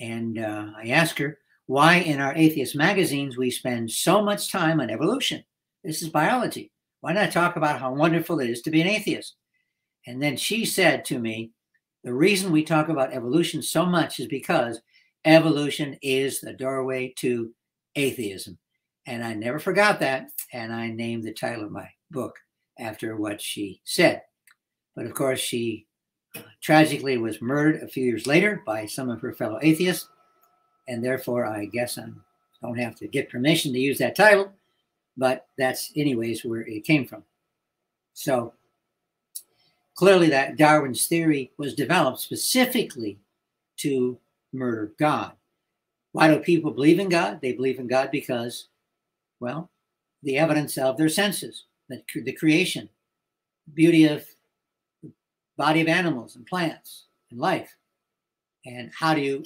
Speaker 2: And uh, I asked her why in our atheist magazines we spend so much time on evolution. This is biology. Why not talk about how wonderful it is to be an atheist? And then she said to me, the reason we talk about evolution so much is because evolution is the doorway to atheism. And I never forgot that. And I named the title of my book after what she said. But of course, she tragically was murdered a few years later by some of her fellow atheists. And therefore, I guess I don't have to get permission to use that title, but that's, anyways, where it came from. So clearly, that Darwin's theory was developed specifically to murder God. Why do people believe in God? They believe in God because, well, the evidence of their senses, the, the creation, beauty of body of animals and plants and life. And how do you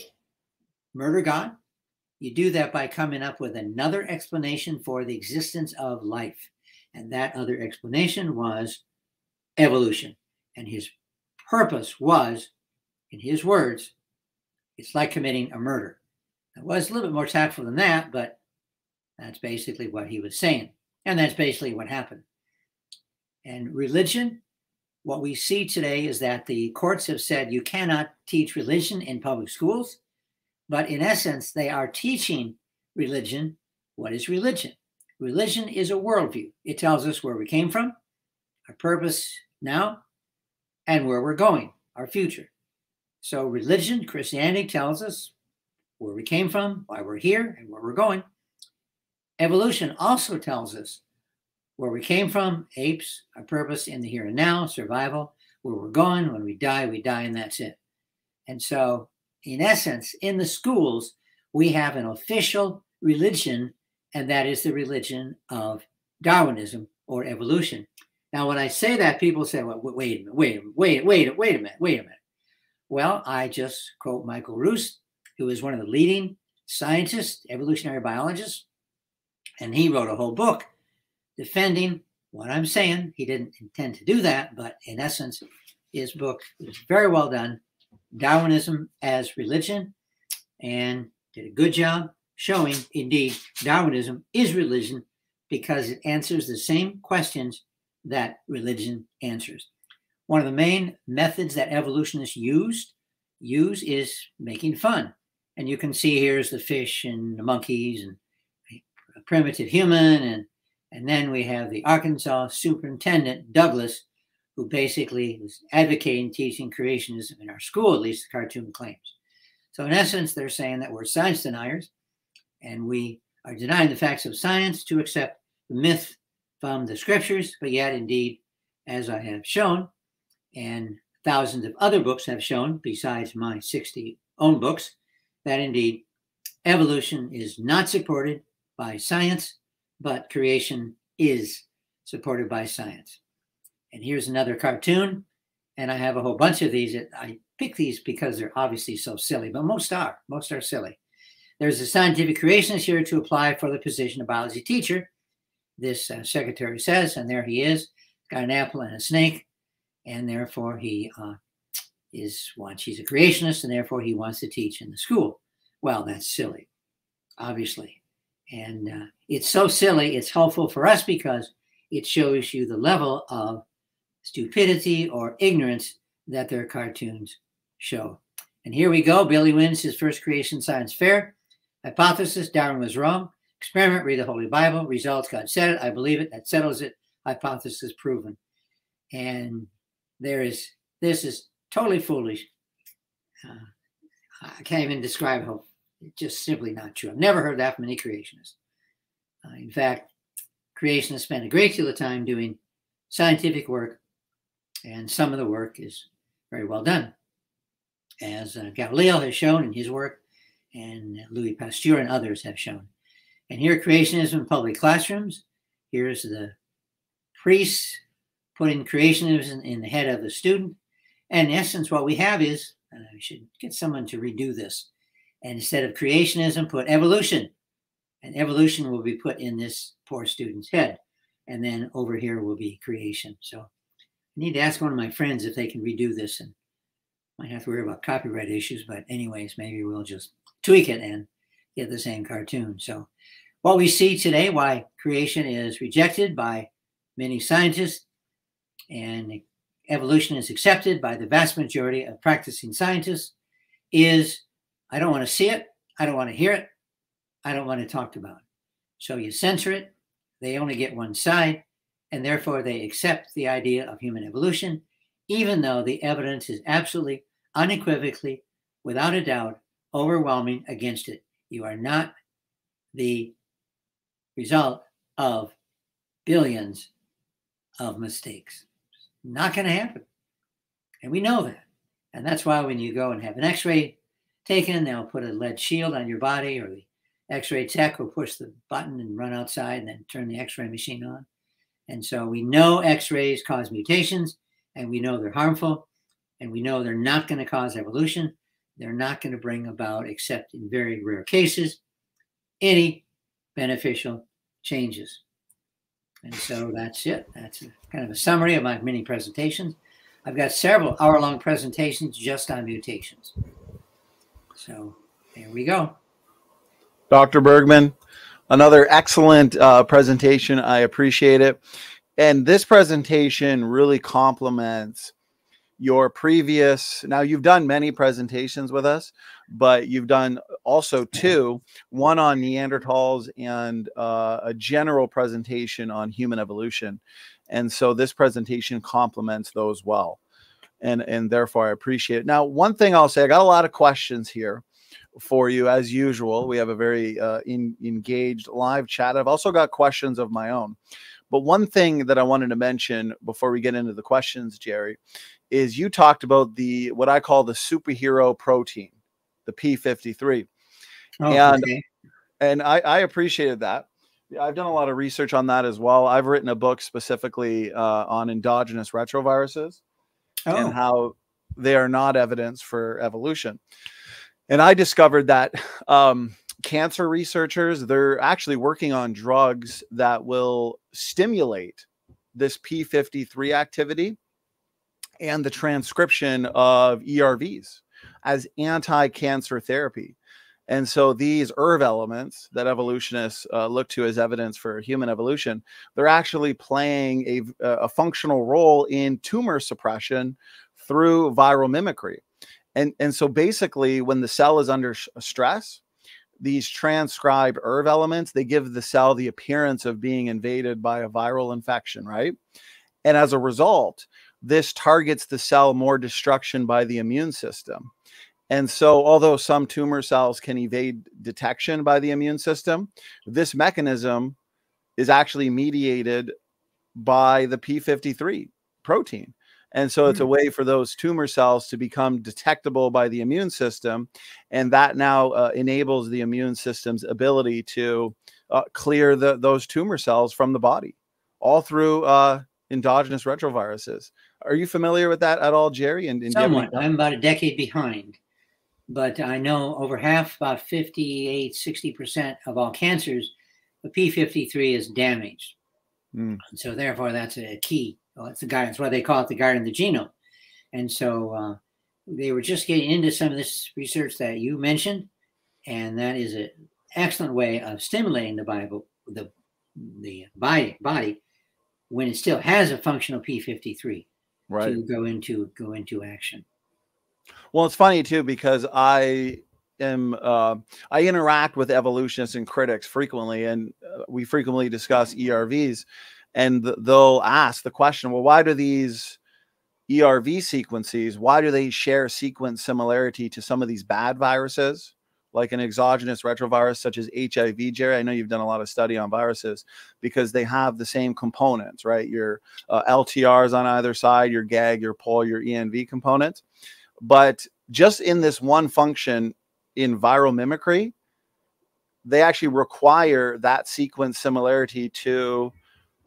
Speaker 2: murder God? You do that by coming up with another explanation for the existence of life. And that other explanation was evolution. And his purpose was, in his words, it's like committing a murder. It was a little bit more tactful than that, but that's basically what he was saying. And that's basically what happened. And religion what we see today is that the courts have said you cannot teach religion in public schools, but in essence, they are teaching religion. What is religion? Religion is a worldview. It tells us where we came from, our purpose now, and where we're going, our future. So, religion, Christianity tells us where we came from, why we're here, and where we're going. Evolution also tells us where we came from, apes, our purpose in the here and now, survival, where we're going. When we die, we die, and that's it. And so, in essence, in the schools, we have an official religion, and that is the religion of Darwinism or evolution. Now, when I say that, people say, well, wait a minute, wait a minute, wait, wait, wait a minute, wait a minute. Well, I just quote Michael Ruse, who is one of the leading scientists, evolutionary biologists, and he wrote a whole book defending what I'm saying. He didn't intend to do that, but in essence, his book is very well done. Darwinism as religion, and did a good job showing indeed Darwinism is religion because it answers the same questions that religion answers. One of the main methods that evolutionists used use is making fun. And you can see here's the fish and the monkeys and a primitive human and and then we have the Arkansas superintendent Douglas who basically was advocating teaching creationism in our school at least the cartoon claims. So in essence they're saying that we're science deniers and we are denying the facts of science to accept the myth from the scriptures, but yet, indeed, as I have shown, and thousands of other books have shown, besides my 60 own books, that indeed evolution is not supported by science, but creation is supported by science. And here's another cartoon, and I have a whole bunch of these. I pick these because they're obviously so silly, but most are. Most are silly. There's a scientific creationist here to apply for the position of biology teacher, this uh, secretary says, and there he is, got an apple and a snake, and therefore he uh, is wants he's a creationist, and therefore he wants to teach in the school. Well, that's silly, obviously, and uh, it's so silly. It's helpful for us because it shows you the level of stupidity or ignorance that their cartoons show. And here we go. Billy wins his first creation science fair. Hypothesis Darwin was wrong. Experiment, read the Holy Bible. Results, God said it. I believe it. That settles it. Hypothesis proven. And there is, this is totally foolish. Uh, I can't even describe how it's just simply not true. I've never heard that from any creationist. Uh, in fact, creationists spend a great deal of time doing scientific work, and some of the work is very well done. As uh, Galileo has shown in his work, and Louis Pasteur and others have shown. And here, creationism in public classrooms. Here's the priests putting creationism in the head of the student. And in essence, what we have is, and I should get someone to redo this. And instead of creationism, put evolution. And evolution will be put in this poor student's head. And then over here will be creation. So need to ask one of my friends if they can redo this and might have to worry about copyright issues. But anyways, maybe we'll just tweak it and get the same cartoon. So what we see today, why creation is rejected by many scientists and evolution is accepted by the vast majority of practicing scientists, is I don't want to see it, I don't want to hear it, I don't want to talk about it. So you censor it, they only get one side, and therefore they accept the idea of human evolution, even though the evidence is absolutely, unequivocally, without a doubt, overwhelming against it. You are not the result of billions of mistakes. Not going to happen. And we know that. And that's why when you go and have an x ray taken, they'll put a lead shield on your body, or the x ray tech will push the button and run outside and then turn the x ray machine on. And so we know x rays cause mutations, and we know they're harmful, and we know they're not going to cause evolution. They're not going to bring about, except in very rare cases, any beneficial changes. And so that's it. That's a, kind of a summary of my mini presentations. I've got several hour long presentations just on mutations. So there we go.
Speaker 1: Dr. Bergman, another excellent uh, presentation. I appreciate it. And this presentation really complements your previous now you've done many presentations with us but you've done also two one on neanderthals and uh, a general presentation on human evolution and so this presentation complements those well and and therefore i appreciate it now one thing i'll say i got a lot of questions here for you as usual we have a very uh, in, engaged live chat i've also got questions of my own but one thing that i wanted to mention before we get into the questions jerry is you talked about the what I call the superhero protein, the P53. Oh, and okay. and I, I appreciated that. I've done a lot of research on that as well. I've written a book specifically uh, on endogenous retroviruses oh. and how they are not evidence for evolution. And I discovered that um, cancer researchers they're actually working on drugs that will stimulate this P53 activity and the transcription of ERVs as anti cancer therapy. And so these ERV elements that evolutionists uh, look to as evidence for human evolution, they're actually playing a, a functional role in tumor suppression through viral mimicry. And, and so basically, when the cell is under stress, these transcribed ERV elements, they give the cell the appearance of being invaded by a viral infection, right? And as a result, this targets the cell more destruction by the immune system. And so, although some tumor cells can evade detection by the immune system, this mechanism is actually mediated by the P53 protein. And so, it's a hmm. way for those tumor cells to become detectable by the immune system. And that now uh, enables the immune system's ability to uh, clear the, those tumor cells from the body, all through uh, endogenous retroviruses. Are you familiar with that at all, Jerry?
Speaker 2: And, and Somewhat. I'm about a decade behind, but I know over half, about 58, 60% of all cancers, the P53 is damaged. Mm. So therefore, that's a key. Well, that's the that's Why they call it the guardian of the genome. And so uh, they were just getting into some of this research that you mentioned, and that is an excellent way of stimulating the Bible, the the body, body when it still has a functional P53 right. to go into go into action.
Speaker 1: Well, it's funny too because I am uh, I interact with evolutionists and critics frequently, and uh, we frequently discuss ERVs, and they'll ask the question, well, why do these ERV sequences, why do they share sequence similarity to some of these bad viruses? like an exogenous retrovirus such as HIV, Jerry. I know you've done a lot of study on viruses because they have the same components, right? Your uh, LTRs on either side, your GAG, your POL, your ENV components. But just in this one function in viral mimicry, they actually require that sequence similarity to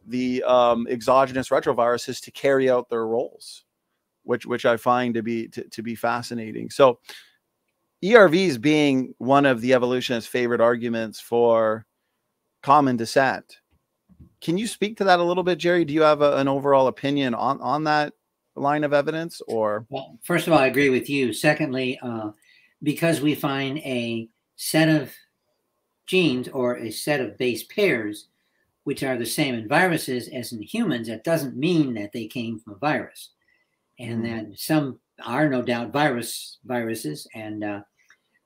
Speaker 1: the um, exogenous retroviruses to carry out their roles, which which I find to be to, to be fascinating. So ERVs being one of the evolutionists' favorite arguments for common descent. Can you speak to that a little bit, Jerry? Do you have a, an overall opinion on, on that line of evidence or?
Speaker 2: Well, first of all, I agree with you. Secondly, uh, because we find a set of genes or a set of base pairs which are the same in viruses as in humans, that doesn't mean that they came from a virus. And mm. that some are no doubt virus viruses. And uh,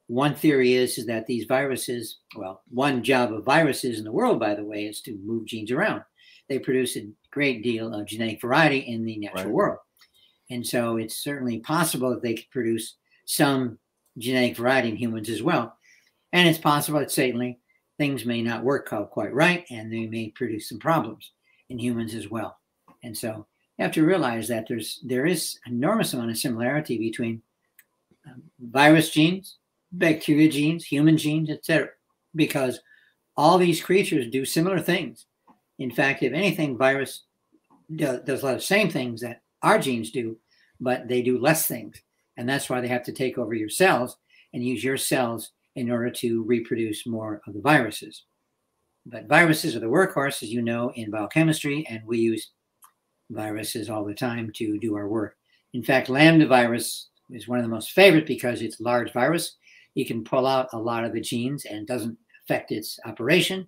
Speaker 2: one theory is, is that these viruses, well, one job of viruses in the world, by the way, is to move genes around. They produce a great deal of genetic variety in the natural right. world. And so it's certainly possible that they could produce some genetic variety in humans as well. And it's possible that certainly things may not work out quite right and they may produce some problems in humans as well. And so you have to realize that there's there is enormous amount of similarity between um, virus genes, bacteria genes, human genes, etc. Because all these creatures do similar things. In fact, if anything, virus does, does a lot of same things that our genes do, but they do less things, and that's why they have to take over your cells and use your cells in order to reproduce more of the viruses. But viruses are the workhorse, as you know, in biochemistry, and we use viruses all the time to do our work. In fact, lambda virus is one of the most favorite because it's a large virus. You can pull out a lot of the genes and doesn't affect its operation.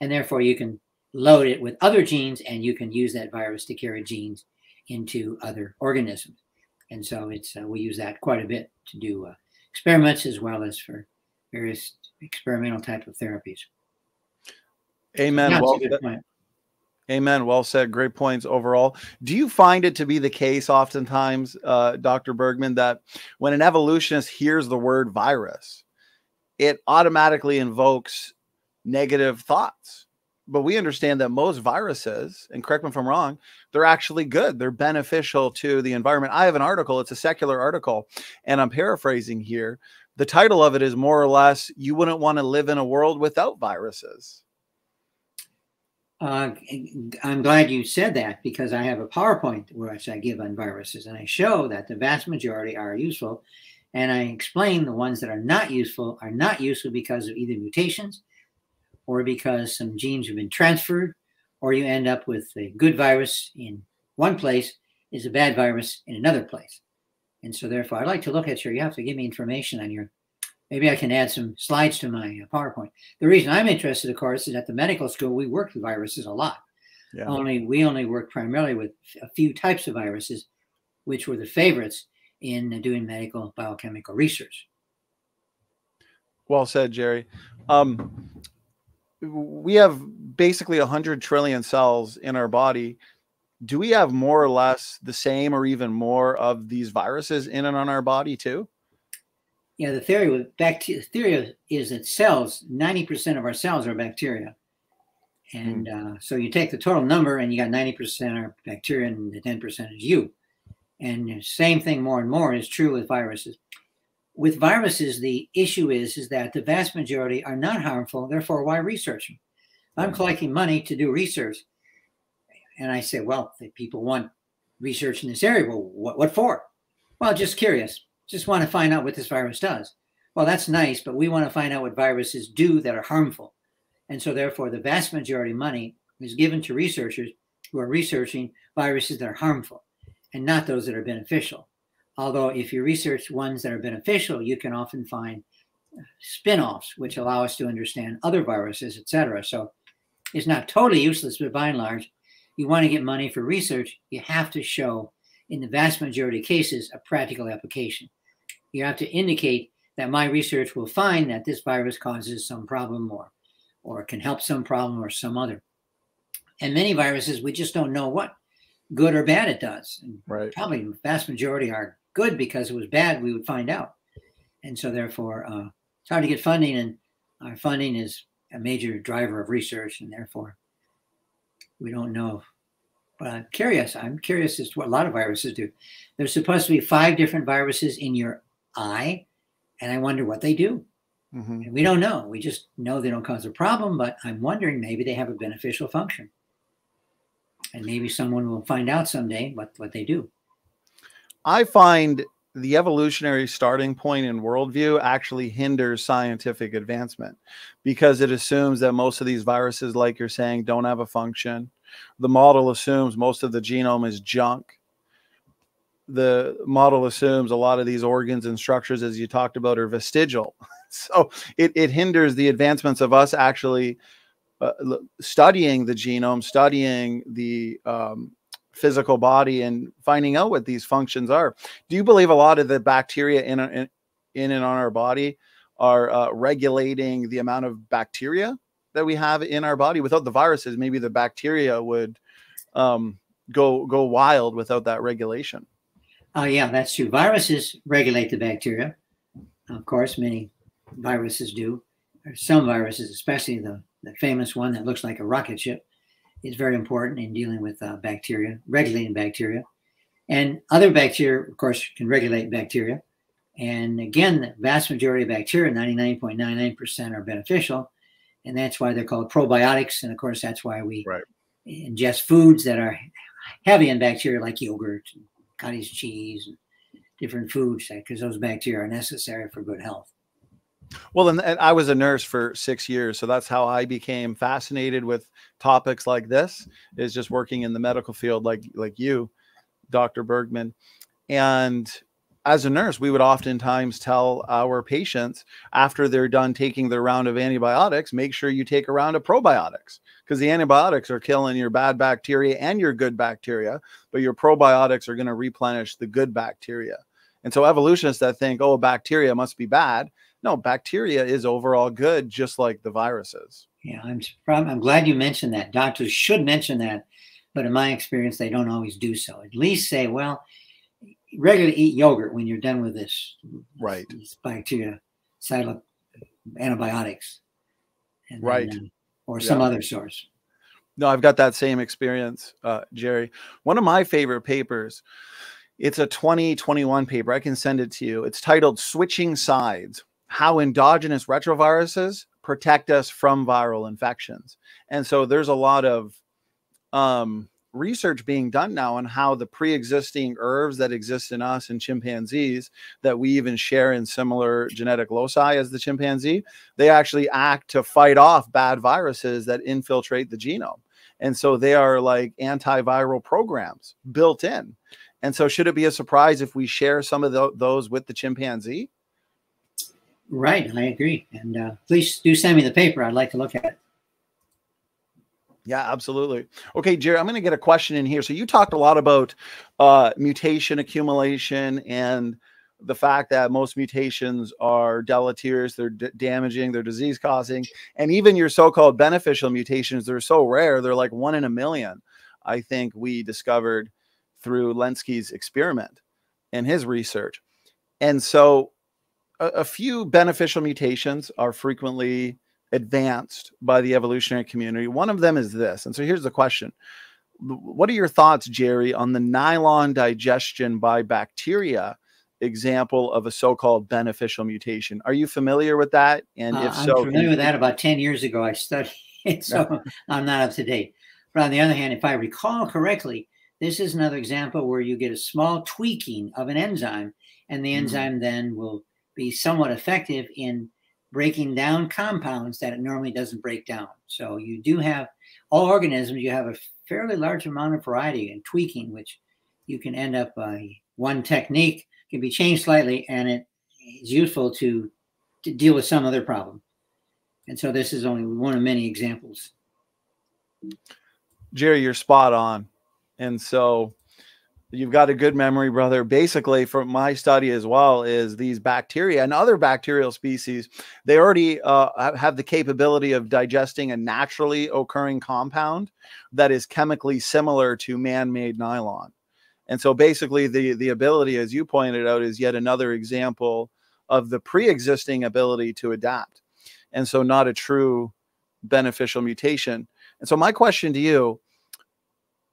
Speaker 2: And therefore, you can load it with other genes and you can use that virus to carry genes into other organisms. And so it's uh, we use that quite a bit to do uh, experiments as well as for various experimental type of therapies.
Speaker 1: Amen. Well, Amen. Well said. Great points overall. Do you find it to be the case oftentimes, uh, Dr. Bergman, that when an evolutionist hears the word virus, it automatically invokes negative thoughts? But we understand that most viruses, and correct me if I'm wrong, they're actually good. They're beneficial to the environment. I have an article, it's a secular article, and I'm paraphrasing here. The title of it is more or less You Wouldn't Want to Live in a World Without Viruses
Speaker 2: uh, I'm glad you said that because I have a PowerPoint which I give on viruses and I show that the vast majority are useful. And I explain the ones that are not useful are not useful because of either mutations or because some genes have been transferred, or you end up with a good virus in one place is a bad virus in another place. And so, therefore, I'd like to look at your, you have to give me information on your Maybe I can add some slides to my uh, PowerPoint. The reason I'm interested, of course, is at the medical school, we work with viruses a lot. Yeah. Only we only work primarily with a few types of viruses, which were the favorites in doing medical biochemical research.
Speaker 1: Well said, Jerry. Um, we have basically 100 trillion cells in our body. Do we have more or less the same or even more of these viruses in and on our body too?
Speaker 2: yeah, the theory with bacteria theory is that cells, 90% of our cells are bacteria. And mm. uh, so you take the total number and you got 90% are bacteria and the 10% is you. And the same thing more and more is true with viruses. With viruses, the issue is, is that the vast majority are not harmful. Therefore, why research them? I'm collecting money to do research. And I say, well, people want research in this area. Well, what, what for? Well, just curious just want to find out what this virus does. Well, that's nice, but we want to find out what viruses do that are harmful. And so, therefore, the vast majority of money is given to researchers who are researching viruses that are harmful and not those that are beneficial. Although, if you research ones that are beneficial, you can often find uh, spin offs, which allow us to understand other viruses, etc. So, it's not totally useless, but by and large, you want to get money for research, you have to show, in the vast majority of cases, a practical application you have to indicate that my research will find that this virus causes some problem or or can help some problem or some other. And many viruses, we just don't know what good or bad it does. And
Speaker 1: right.
Speaker 2: Probably the vast majority are good because it was bad, we would find out. And so therefore, uh, it's hard to get funding and our funding is a major driver of research and therefore we don't know. But I'm curious. I'm curious as to what a lot of viruses do. There's supposed to be five different viruses in your eye, and I wonder what they do. Mm-hmm. And we don't know. We just know they don't cause a problem, but I'm wondering maybe they have a beneficial function. And maybe someone will find out someday what, what they do.
Speaker 1: I find the evolutionary starting point in worldview actually hinders scientific advancement because it assumes that most of these viruses, like you're saying, don't have a function. The model assumes most of the genome is junk the model assumes a lot of these organs and structures, as you talked about, are vestigial. So it, it hinders the advancements of us actually uh, studying the genome, studying the um, physical body, and finding out what these functions are. Do you believe a lot of the bacteria in in, in and on our body are uh, regulating the amount of bacteria that we have in our body? Without the viruses, maybe the bacteria would um, go go wild without that regulation.
Speaker 2: Oh, yeah, that's true. Viruses regulate the bacteria. Of course, many viruses do. Some viruses, especially the, the famous one that looks like a rocket ship, is very important in dealing with uh, bacteria, regulating bacteria. And other bacteria, of course, can regulate bacteria. And again, the vast majority of bacteria, 99.99%, are beneficial. And that's why they're called probiotics. And of course, that's why we right. ingest foods that are heavy in bacteria, like yogurt, cottage cheese, and different foods, because those bacteria are necessary for good health.
Speaker 1: Well, and, and, I was a nurse for six years, so that's how I became fascinated with topics like this. Is just working in the medical field, like like you, Doctor Bergman, and as a nurse, we would oftentimes tell our patients after they're done taking their round of antibiotics, make sure you take a round of probiotics because the antibiotics are killing your bad bacteria and your good bacteria, but your probiotics are going to replenish the good bacteria. And so evolutionists that think, oh, bacteria must be bad. No, bacteria is overall good, just like the viruses.
Speaker 2: Yeah, I'm I'm glad you mentioned that. Doctors should mention that, but in my experience, they don't always do so. At least say, well, regularly eat yogurt when you're done with this
Speaker 1: right
Speaker 2: this bacteria silent antibiotics
Speaker 1: and right then, uh,
Speaker 2: or some yeah. other source
Speaker 1: no i've got that same experience uh, jerry one of my favorite papers it's a 2021 paper i can send it to you it's titled switching sides how endogenous retroviruses protect us from viral infections. And so there's a lot of um, research being done now on how the pre-existing ERVs that exist in us and chimpanzees that we even share in similar genetic loci as the chimpanzee they actually act to fight off bad viruses that infiltrate the genome. And so they are like antiviral programs built in. And so should it be a surprise if we share some of the, those with the chimpanzee
Speaker 2: right i agree and uh, please do send me the paper i'd like to look at it
Speaker 1: yeah, absolutely. Okay, Jerry, I'm going to get a question in here. So you talked a lot about uh, mutation accumulation and the fact that most mutations are deleterious, they're damaging, they're disease causing, and even your so-called beneficial mutations, they're so rare, they're like one in a million. I think we discovered through Lenski's experiment and his research. And so a, a few beneficial mutations are frequently advanced by the evolutionary community. One of them is this. And so here's the question What are your thoughts, Jerry, on the nylon digestion by bacteria example of a so called beneficial mutation? Are you familiar with that?
Speaker 2: And uh, if so, I'm familiar with that. About 10 years ago, I studied it, so I'm not up to date. But on the other hand, if I recall correctly, this is another example where you get a small tweaking of an enzyme, and the mm-hmm. enzyme then will be somewhat effective in breaking down compounds that it normally doesn't break down. So you do have all organisms, you have a fairly large amount of variety and tweaking, which you can end up by one technique can be changed slightly and it is useful to, to deal with some other problem. And so this is only one of many examples.
Speaker 1: Jerry, you're spot on. And so you've got a good memory, brother. Basically, from my study as well, is these bacteria and other bacterial species, they already uh, have the capability of digesting a naturally occurring compound that is chemically similar to man-made nylon. And so basically the, the ability, as you pointed out, is yet another example of the pre-existing ability to adapt. And so not a true beneficial mutation. And so my question to you,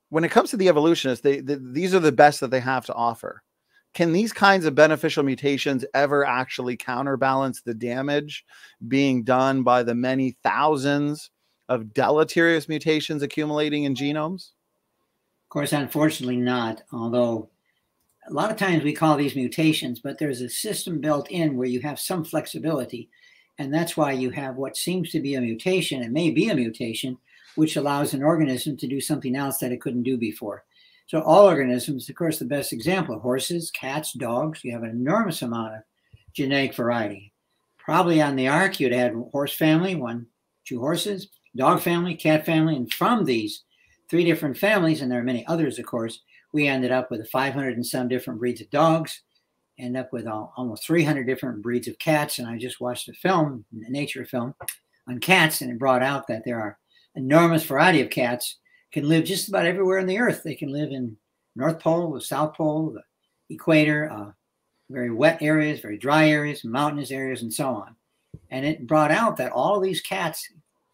Speaker 1: when it comes to the evolutionists, they, they, these are the best that they have to offer. Can these kinds of beneficial mutations ever actually counterbalance the damage being done by the many thousands of deleterious mutations accumulating in genomes?
Speaker 2: Of course, unfortunately, not. Although a lot of times we call these mutations, but there's a system built in where you have some flexibility. And that's why you have what seems to be a mutation. It may be a mutation, which allows an organism to do something else that it couldn't do before. So all organisms, of course, the best example, horses, cats, dogs, you have an enormous amount of genetic variety. Probably on the ark, you'd had horse family, one, two horses, dog family, cat family, and from these three different families, and there are many others, of course, we ended up with 500 and some different breeds of dogs, end up with almost 300 different breeds of cats. And I just watched a film, a nature film on cats, and it brought out that there are enormous variety of cats can live just about everywhere on the earth. They can live in North Pole, the South Pole, the equator, uh, very wet areas, very dry areas, mountainous areas, and so on. And it brought out that all of these cats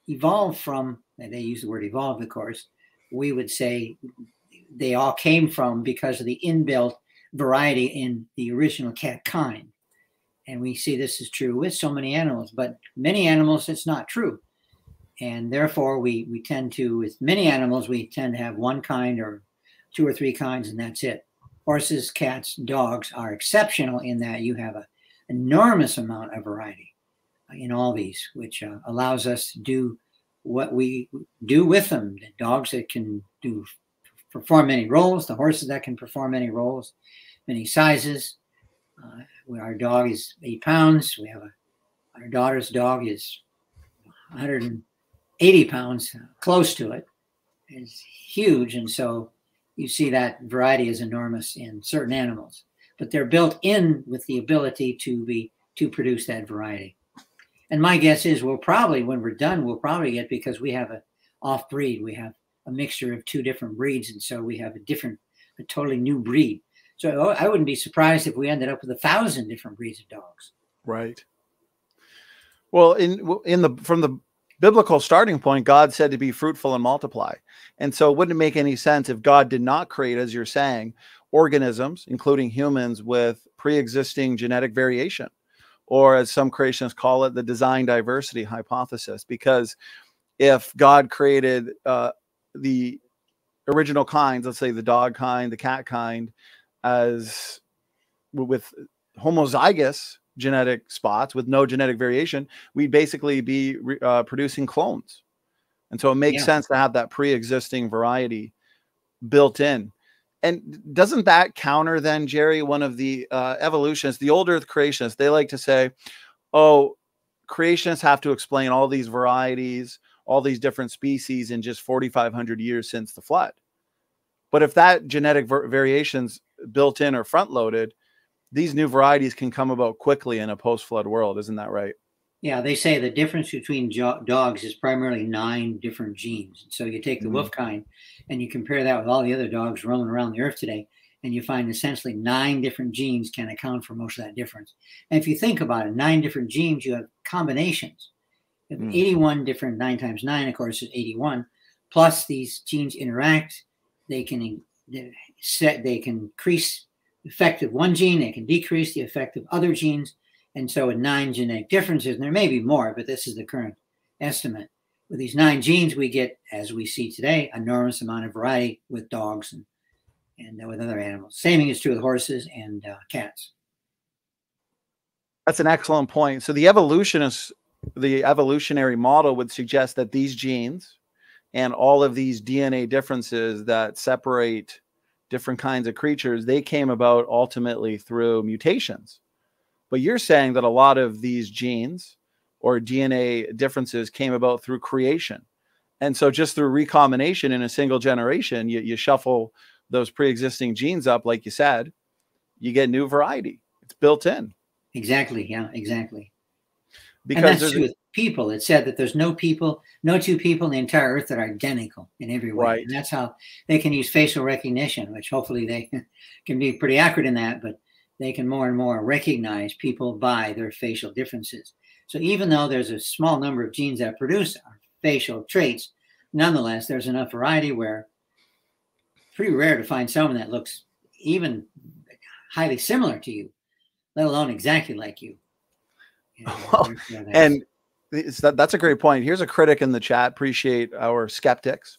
Speaker 2: evolved from, and they use the word evolved, of course, we would say they all came from because of the inbuilt variety in the original cat kind. And we see this is true with so many animals, but many animals, it's not true and therefore we we tend to with many animals we tend to have one kind or two or three kinds and that's it. Horses cats dogs are exceptional in that you have an enormous amount of variety in all these which uh, allows us to do what we do with them. The dogs that can do perform many roles the horses that can perform many roles many sizes. Uh, our dog is eight pounds. We have a our daughter's dog is 180 pounds, close to. It's huge, and so you see that variety is enormous in certain animals. But they're built in with the ability to be to produce that variety. And my guess is we'll probably, when we're done, we'll probably get because we have a off breed. We have a mixture of two different breeds, and so we have a different, a totally new breed. So I wouldn't be surprised if we ended up with a thousand different breeds of dogs.
Speaker 1: Right. Well, in in the from the biblical starting point, God said to be fruitful and multiply, and so it wouldn't make any sense if God did not create, as you're saying, organisms, including humans, with pre-existing genetic variation, or as some creationists call it, the design diversity hypothesis, because if God created uh, the original kinds, let's say the dog kind, the cat kind, as with homozygous genetic spots with no genetic variation, we'd basically be uh, producing clones. And so it makes yeah. sense to have that pre-existing variety built in. And doesn't that counter then, Jerry, one of the uh, evolutionists, the old Earth creationists, they like to say, oh, creationists have to explain all these varieties, all these different species in just 4,500 years since the flood. But if that genetic variations built in or front loaded, these new varieties can come about quickly in a post flood world. Isn't that right?
Speaker 2: Yeah, they say the difference between jo- dogs is primarily nine different genes. So you take the mm-hmm. wolf kind and you compare that with all the other dogs roaming around the earth today, and you find essentially nine different genes can account for most of that difference. And if you think about it, nine different genes, you have combinations. You have mm. 81 different, nine times nine, of course, is 81. Plus, these genes interact. They can set, they can increase effect of one gene, they can decrease the effect of other genes. And so, in nine genetic differences, and there may be more, but this is the current estimate. With these nine genes, we get, as we see today, enormous amount of variety with dogs and and with other animals. Same thing is true with horses and uh, cats.
Speaker 1: That's an excellent point. So the evolutionists, the evolutionary model would suggest that these genes and all of these DNA differences that separate different kinds of creatures, they came about ultimately through mutations. But you're saying that a lot of these genes or DNA differences came about through creation. And so just through recombination in a single generation, you, you shuffle those pre-existing genes up, like you said, you get new variety. It's built in.
Speaker 2: Exactly. Yeah, exactly. Because and that's true with people. It said that there's no people, no two people in the entire earth that are identical in every way. Right. And that's how they can use facial recognition, which hopefully they can be pretty accurate in that, but they can more and more recognize people by their facial differences. So even though there's a small number of genes that produce facial traits, nonetheless, there's enough variety where pretty rare to find someone that looks even highly similar to you, let alone exactly like you.
Speaker 1: well, and that, that's a great point. Here's a critic in the chat. Appreciate our skeptics.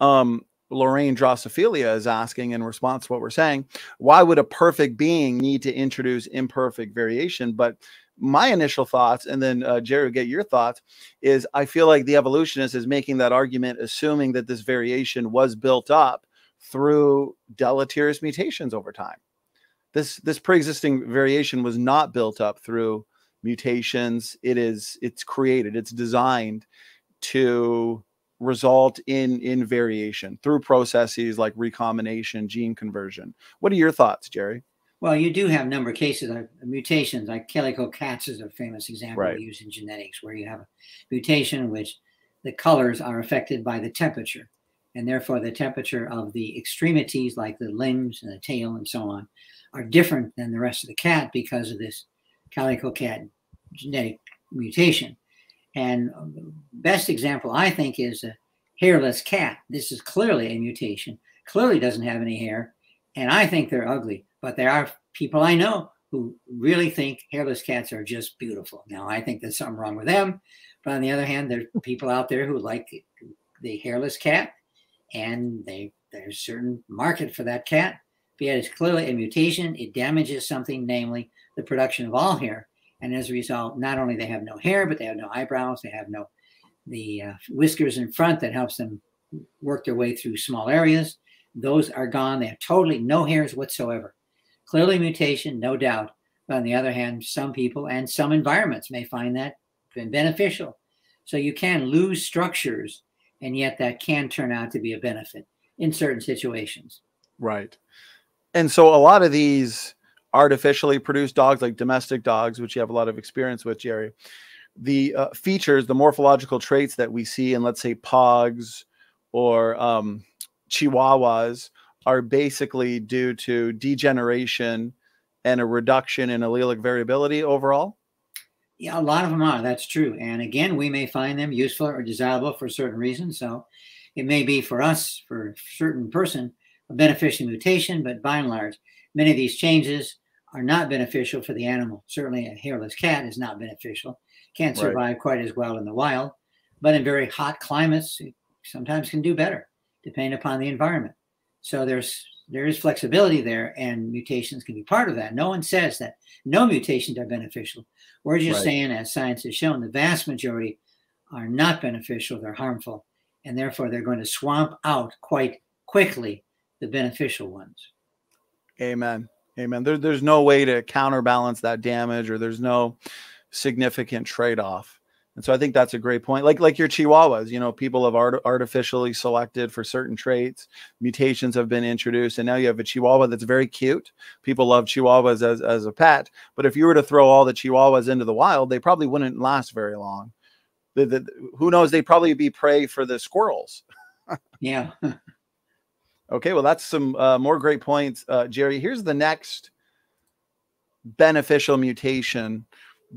Speaker 1: Um, Lorraine Drosophila is asking in response to what we're saying, why would a perfect being need to introduce imperfect variation? But my initial thoughts, and then uh, Jerry, get your thoughts, is I feel like the evolutionist is making that argument, assuming that this variation was built up through deleterious mutations over time. This this pre-existing variation was not built up through mutations. It is it's created, it's designed to result in in variation through processes like recombination, gene conversion. What are your thoughts, Jerry?
Speaker 2: Well, you do have a number of cases of mutations, like calico cats is a famous example right. used in genetics, where you have a mutation in which the colors are affected by the temperature and therefore the temperature of the extremities like the limbs and the tail and so on are different than the rest of the cat because of this calico cat genetic mutation. And the best example I think is a hairless cat. This is clearly a mutation, clearly doesn't have any hair, and I think they're ugly, but there are people I know who really think hairless cats are just beautiful. Now, I think there's something wrong with them, but on the other hand, there are people out there who like the hairless cat and they there's a certain market for that cat. Yet it's clearly a mutation. It damages something, namely the production of all hair. And as a result, not only they have no hair, but they have no eyebrows. They have no the uh, whiskers in front that helps them work their way through small areas. Those are gone. They have totally no hairs whatsoever. Clearly mutation, no doubt. But on the other hand, some people and some environments may find that beneficial. So you can lose structures, and yet that can turn out to be a benefit in certain situations.
Speaker 1: Right. And so a lot of these artificially produced dogs, like domestic dogs, which you have a lot of experience with, Jerry, the uh, features, the morphological traits that we see in, let's say, pugs or um, chihuahuas are basically due to degeneration and a reduction in allelic variability overall?
Speaker 2: Yeah, a lot of them are. That's true. And again, we may find them useful or desirable for certain reasons. So it may be for us, for a certain person, a beneficial mutation, but by and large, many of these changes are not beneficial for the animal. Certainly, a hairless cat is not beneficial, can't survive right. quite as well in the wild, but in very hot climates, it sometimes can do better depending upon the environment. So there's there is flexibility there, and mutations can be part of that. No one says that no mutations are beneficial. We're just right. saying, as science has shown, the vast majority are not beneficial, they're harmful, and therefore they're going to swamp out quite quickly the beneficial ones.
Speaker 1: Amen. Amen. There, there's no way to counterbalance that damage, or there's no significant trade off. And so I think that's a great point. Like like your Chihuahuas, you know, people have art- artificially selected for certain traits. Mutations have been introduced, and now you have a Chihuahua that's very cute. People love Chihuahuas as as a pet, but if you were to throw all the Chihuahuas into the wild, they probably wouldn't last very long. The, the, who knows? They'd probably be prey for the squirrels.
Speaker 2: yeah.
Speaker 1: okay, well, that's some uh, more great points, uh, Jerry. Here's the next beneficial mutation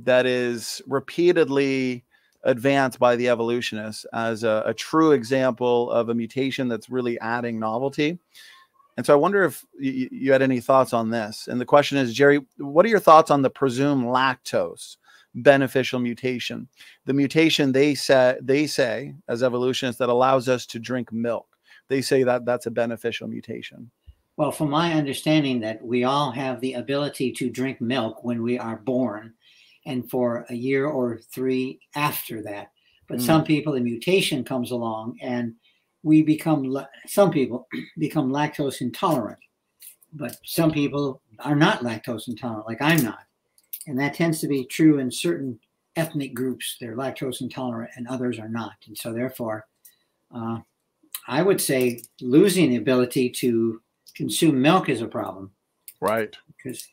Speaker 1: that is repeatedly advanced by the evolutionists as a, a, true example of a mutation that's really adding novelty. And so I wonder if you, you had any thoughts on this. And the question is, Jerry, what are your thoughts on the presumed lactose beneficial mutation? The mutation they say they say as evolutionists that allows us to drink milk. They say that that's a beneficial mutation.
Speaker 2: Well, from my understanding, that we all have the ability to drink milk when we are born and for a year or three after that. But mm. some people, the mutation comes along and we become, some people become lactose intolerant, but some people are not lactose intolerant, like I'm not. And that tends to be true in certain ethnic groups. They're lactose intolerant and others are not. And so, therefore, uh, I would say losing the ability to consume milk is a problem.
Speaker 1: Right.
Speaker 2: Because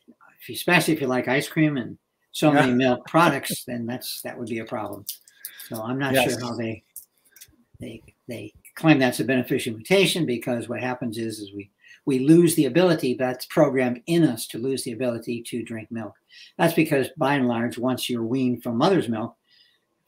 Speaker 2: especially if you like ice cream and so many milk products, then that's that would be a problem. So I'm not yes. sure how they they they claim that's a beneficial mutation because what happens is is we we lose the ability that's programmed in us to lose the ability to drink milk. That's because by and large, once you're weaned from mother's milk,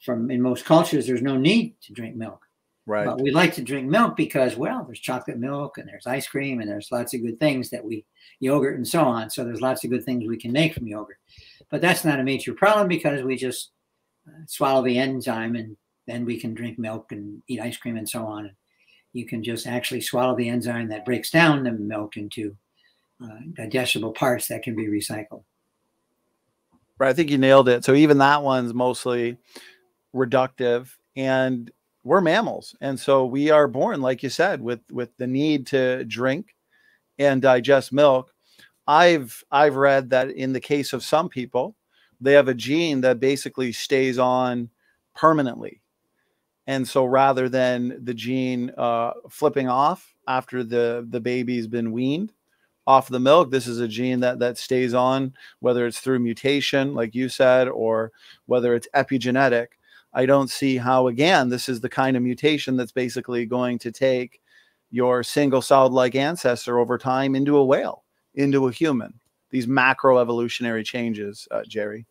Speaker 2: from in most cultures, there's no need to drink milk.
Speaker 1: Right.
Speaker 2: But we like to drink milk because, well, there's chocolate milk and there's ice cream and there's lots of good things that we, yogurt and so on. So there's lots of good things we can make from yogurt. But that's not a major problem because we just uh, swallow the enzyme and then we can drink milk and eat ice cream and so on. And you can just actually swallow the enzyme that breaks down the milk into uh, digestible parts that can be recycled.
Speaker 1: Right. I think you nailed it. So even that one's mostly reductive and we're mammals. And so we are born, like you said, with with the need to drink and digest milk. I've I've read that in the case of some people, they have a gene that basically stays on permanently. And so rather than the gene uh, flipping off after the, the baby's been weaned off the milk, this is a gene that, that stays on, whether it's through mutation, like you said, or whether it's epigenetic. I don't see how, again, this is the kind of mutation that's basically going to take your single celled like ancestor over time into a whale into a human. These macro evolutionary changes, uh, Jerry.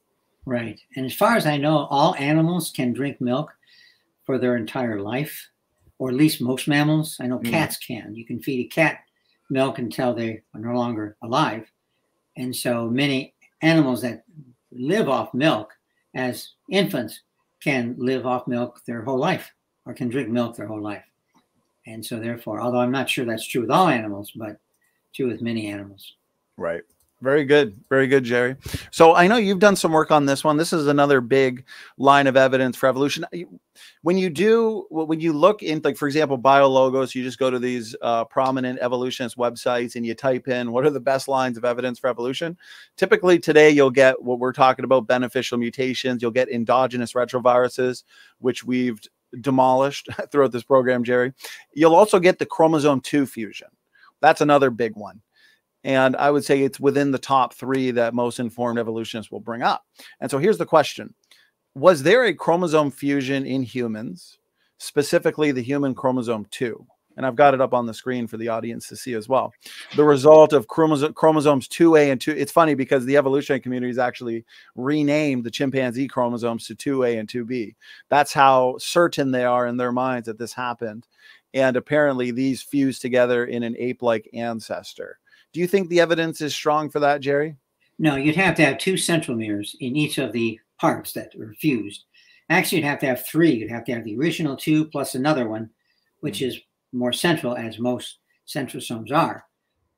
Speaker 2: Right. And as far as I know, all animals can drink milk for their entire life, or at least most mammals. I know mm. cats can. You can feed a cat milk until they are no longer alive. And so many animals that live off milk as infants can live off milk their whole life or can drink milk their whole life. And so, therefore, although I'm not sure that's true with all animals, but true with many animals.
Speaker 1: Right. Very good. Very good, Jerry. So I know you've done some work on this one. This is another big line of evidence for evolution. When you do, when you look in, like, for example, biologos, you just go to these uh, prominent evolutionist websites and you type in what are the best lines of evidence for evolution. Typically, today you'll get what we're talking about beneficial mutations. You'll get endogenous retroviruses, which we've demolished throughout this program, Jerry. You'll also get the chromosome 2 fusion. That's another big one. And I would say it's within the top three that most informed evolutionists will bring up. And so here's the question Was there a chromosome fusion in humans, specifically the human chromosome 2? And I've got it up on the screen for the audience to see as well. The result of chromosomes 2A and 2. It's funny because the evolutionary community has actually renamed the chimpanzee chromosomes to 2A and 2B. That's how certain they are in their minds that this happened. And apparently, these fused together in an ape like ancestor. Do you think the evidence is strong for that, Jerry?
Speaker 2: No, you'd have to have two centromeres in each of the parts that are fused. Actually, you'd have to have three. You'd have to have the original two plus another one, which hmm. is more central, as most centrosomes are.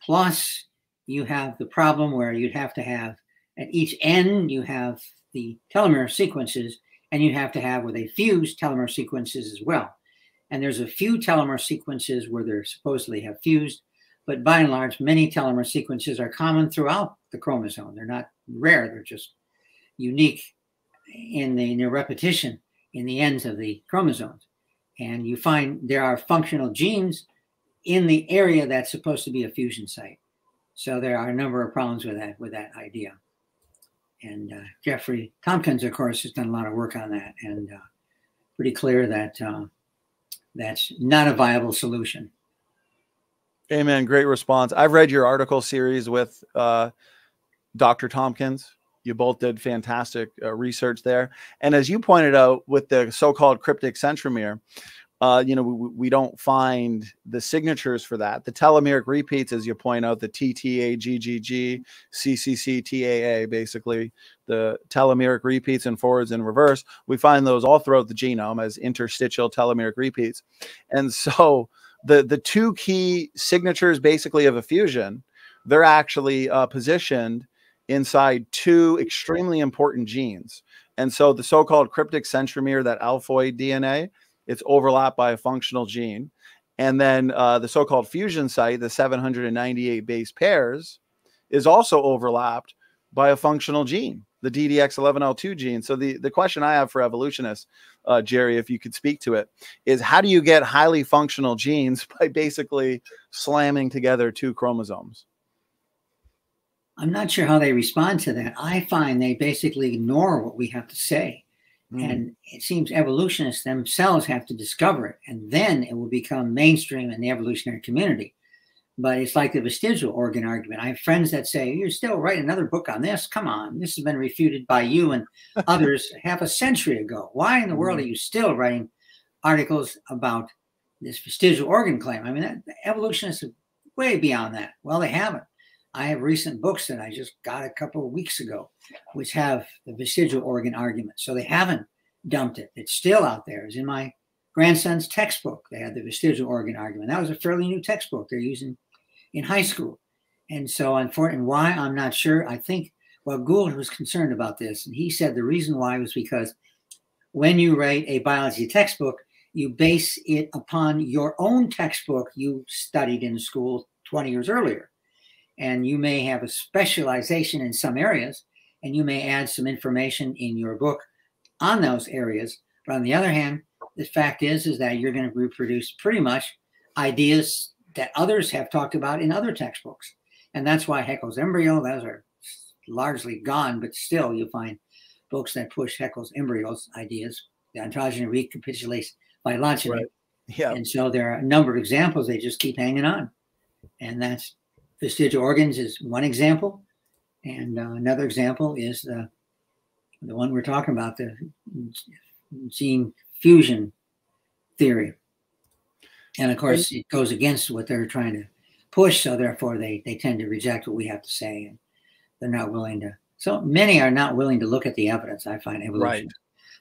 Speaker 2: Plus, you have the problem where you'd have to have at each end, you have the telomere sequences, and you have to have where they fuse telomere sequences as well. And there's a few telomere sequences where they're supposedly have fused, but by and large, many telomere sequences are common throughout the chromosome. They're not rare, they're just unique in, the, in their repetition in the ends of the chromosomes. And you find there are functional genes in the area that's supposed to be a fusion site. So there are a number of problems with that with that idea. And uh, Jeffrey Tompkins, of course, has done a lot of work on that, and uh, pretty clear that uh, that's not a viable solution.
Speaker 1: Amen. Great response. I've read your article series with uh, Dr. Tompkins. You both did fantastic uh, research there. And as you pointed out with the so called cryptic centromere, uh, you know, we, we, don't find the signatures for that. The telomeric repeats, as you point out, the TTA, GGG, CCC, TAA, basically the telomeric repeats and forwards and reverse, we find those all throughout the genome as interstitial telomeric repeats. And so, the the two key signatures basically of a fusion they're actually uh, positioned inside two extremely important genes. And so the so-called cryptic centromere that alphoid dna it's overlapped by a functional gene. And then uh, the so-called fusion site the 798 base pairs is also overlapped by a functional gene the ddx11l2 gene so the, the question i have for evolutionists uh, Jerry, if you could speak to it, is how do you get highly functional genes by basically slamming together two chromosomes?
Speaker 2: I'm not sure how they respond to that. I find they basically ignore what we have to say. Mm. And it seems evolutionists themselves have to discover it, and then it will become mainstream in the evolutionary community but it's like the vestigial organ argument. I have friends that say, You're still writing another book on this. Come on, this has been refuted by you and others half a century ago. Why in the world mm-hmm. are you still writing articles about this vestigial organ claim? I mean, that, evolutionists are way beyond that. Well, they haven't. I have recent books that I just got a couple of weeks ago, which have the vestigial organ argument. So they haven't dumped it. It's still out there. It's in my grandson's textbook. They had the vestigial organ argument. That was a fairly new textbook they're using in high school. And so, unfortunately, why I'm not sure. I think well, Gould was concerned about this, and he said the reason why was because when you write a biology textbook, you base it upon your own textbook you studied in school 20 years earlier. And you may have a specialization in some areas, and you may add some information in your book on those areas. But on the other hand, the fact is is that you're going to reproduce pretty much ideas that others have talked about in other textbooks. And that's why haeckel's embryo those are largely gone but still you'll find books that push haeckel's embryos ideas. The ontogeny recapitulation phylogeny. Right. yeah. And so there are a number of examples they just keep hanging on. And that's vestigial organs is one example. And uh, another example is the the one we're talking about the gene fusion theory. And of course, it goes against what they're trying to push. So therefore, they, they tend to reject what we have to say. And they're not willing to. So many are not willing to look at the evidence, I find evolution. Right.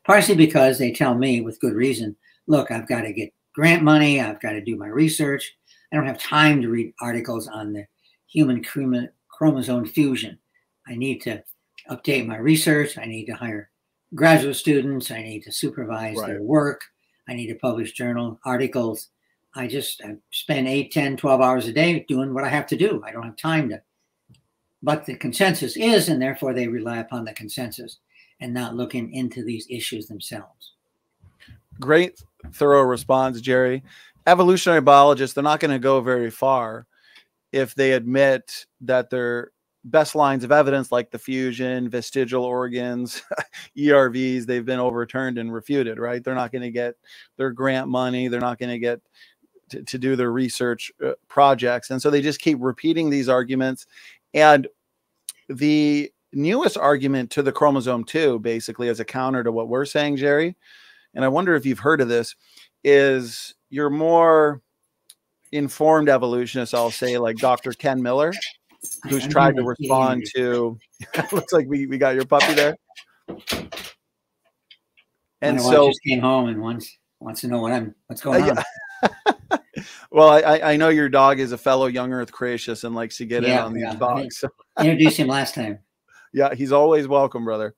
Speaker 2: Partially because they tell me with good reason, look, I've got to get grant money. I've got to do my research. I don't have time to read articles on the human chromosome fusion. I need to update my research. I need to hire graduate students. I need to supervise right. their work. I need to publish journal articles. I just I spend 8, 10, 12 hours a day doing what I have to do. I don't have time to. But the consensus is, and therefore they rely upon the consensus and not looking into these issues themselves.
Speaker 1: Great, thorough response, Jerry. Evolutionary biologists, they're not going to go very far if they admit that their best lines of evidence, like the fusion, vestigial organs, ERVs, they've been overturned and refuted, right? They're not going to get their grant money. They're not going to get to, to do their research uh, projects. And so they just keep repeating these arguments. And the newest argument to the chromosome 2, basically, as a counter to what we're saying, Jerry, and I wonder if you've heard of this, is you're more informed evolutionists, I'll say, like Dr. Ken Miller, who's tried to respond to. looks like we, we got your puppy there.
Speaker 2: And so just came home and wants wants to know what I'm what's going uh,
Speaker 1: on. Well, I, I know your dog is a fellow young Earth creationist and likes to get yeah, in on these dogs. So.
Speaker 2: Introduced him last time.
Speaker 1: Yeah, he's always welcome, brother.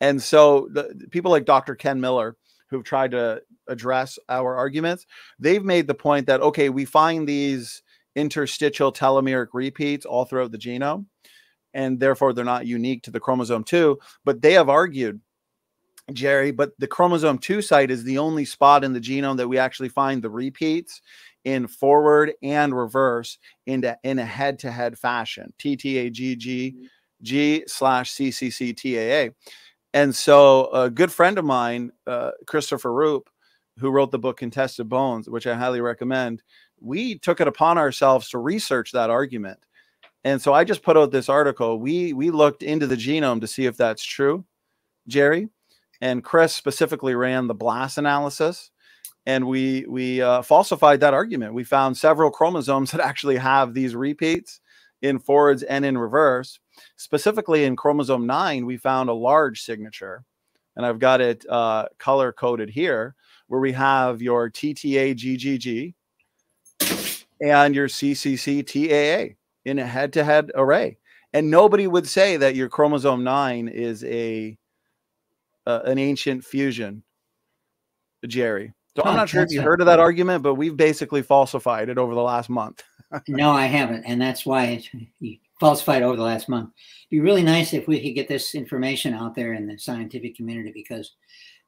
Speaker 1: And so the, people like Dr. Ken Miller, who've tried to address our arguments, they've made the point that okay, we find these interstitial telomeric repeats all throughout the genome, and therefore they're not unique to the chromosome 2. But they have argued, Jerry, but the chromosome 2 site is the only spot in the genome that we actually find the repeats in forward and reverse into in a head-to-head fashion. TTAGG G slash CCCTAA. And so a good friend of mine, uh, Christopher Rupe, who wrote the book Contested Bones, which I highly recommend, we took it upon ourselves to research that argument. And so I just put out this article. We we looked into the genome to see if that's true, Jerry. And Chris specifically ran the BLAST analysis, and we we uh, falsified that argument. We found several chromosomes that actually have these repeats in forwards and in reverse. Specifically in chromosome nine, we found a large signature, and I've got it uh, color coded here, where we have your TTA and your CCC TAA in a head to head array. And nobody would say that your chromosome 9 is a uh, an ancient fusion, Jerry. So I'm not sure if you heard of that argument, but we've basically falsified it over the last month.
Speaker 2: no, I haven't, and that's why it's falsified over the last month. It'd be really nice if we could get this information out there in the scientific community because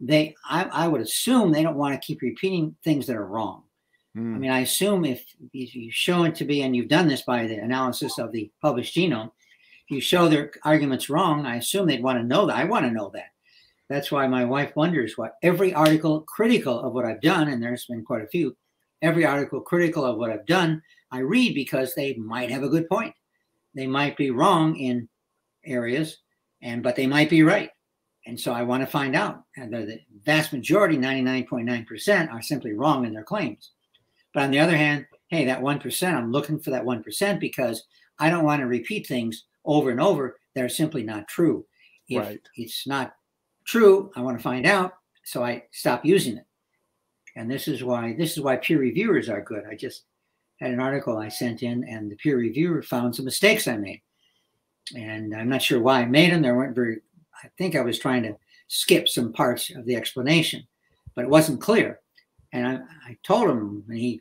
Speaker 2: they, I, I would assume, they don't want to keep repeating things that are wrong. Mm. I mean, I assume if, if you show it to be, and you've done this by the analysis of the published genome, if you show their arguments wrong, I assume they'd want to know that. I want to know that. That's why my wife wonders why every article critical of what I've done, and there's been quite a few, every article critical of what I've done, I read because they might have a good point. They might be wrong in areas, and but they might be right. And so I want to find out. And the vast majority, 99.9%, are simply wrong in their claims. But on the other hand, hey, that 1%, I'm looking for that 1% because I don't want to repeat things over and over that are simply not true. If right. it's not true, I want to find out. So I stop using it. And this is why this is why peer reviewers are good. I just had an article I sent in, and the peer reviewer found some mistakes I made. And I'm not sure why I made them. There weren't very, I think I was trying to skip some parts of the explanation, but it wasn't clear. And I, I told him when he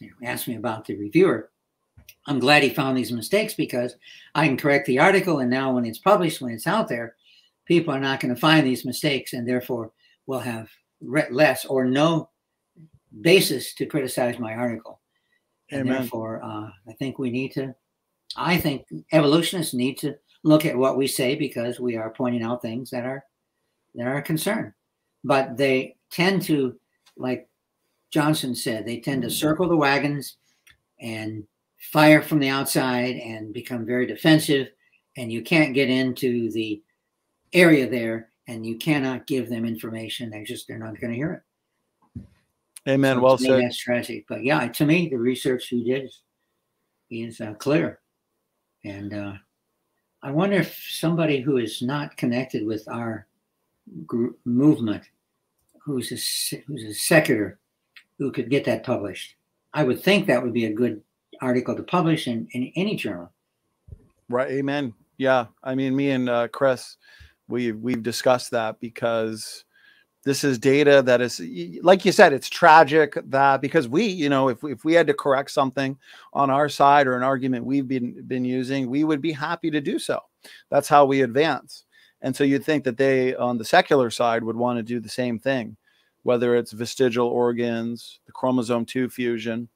Speaker 2: you know, asked me about the reviewer, I'm glad he found these mistakes because I can correct the article. And now, when it's published, when it's out there, people are not going to find these mistakes and therefore will have less or no basis to criticize my article. And Amen. therefore, uh, I think we need to, I think evolutionists need to look at what we say because we are pointing out things that are that are a concern. But they tend to like Johnson said, they tend to mm-hmm. circle the wagons and fire from the outside and become very defensive. And you can't get into the area there and you cannot give them information. They just, they're not going to hear it.
Speaker 1: Amen. So well said.
Speaker 2: That's tragic. But yeah, to me, the research you did is, is uh, clear. And uh, I wonder if somebody who is not connected with our group movement who's a who's a secular who could get that published. I would think that would be a good article to publish in, in any journal.
Speaker 1: Right. Amen. Yeah. I mean, me and uh, Chris, we we've discussed that because this is data that is like you said it's tragic that because we you know if, if we had to correct something on our side or an argument we've been been using we would be happy to do so. That's how we advance. And so you'd think that they on the secular side would want to do the same thing whether it's vestigial organs the chromosome 2 fusion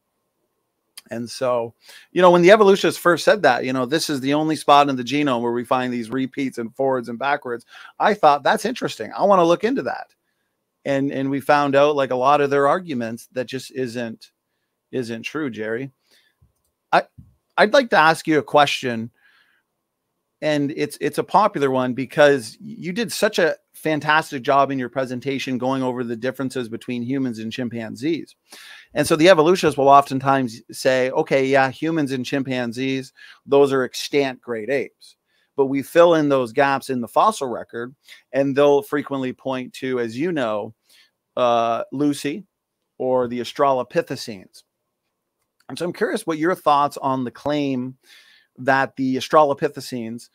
Speaker 1: and so, you know, when the evolutionists first said that, you know, this is the only spot in the genome where we find these repeats and forwards and backwards, I thought that's interesting. I want to look into that and and we found out like a lot of their arguments that just isn't isn't true jerry i i'd like to ask you a question and it's it's a popular one because you did such a fantastic job in your presentation going over the differences between humans and chimpanzees. And so the evolutionists will oftentimes say okay yeah humans and chimpanzees those are extant great apes. But we fill in those gaps in the fossil record and they'll frequently point to as you know uh, lucy or the australopithecines. And so i'm curious what your thoughts on the claim that the australopithecines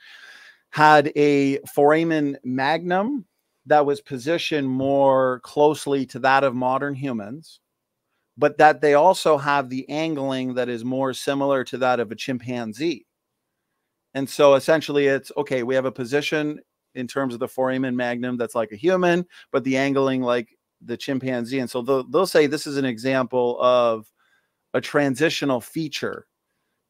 Speaker 1: had a foramen magnum that was positioned more closely to that of modern humans but that they also have the angling that is more similar to that of a chimpanzee and so essentially it's okay, we have a position in terms of the foramen magnum that's like a human, but the angling like the chimpanzee. And so they'll, they'll say this is an example of a transitional feature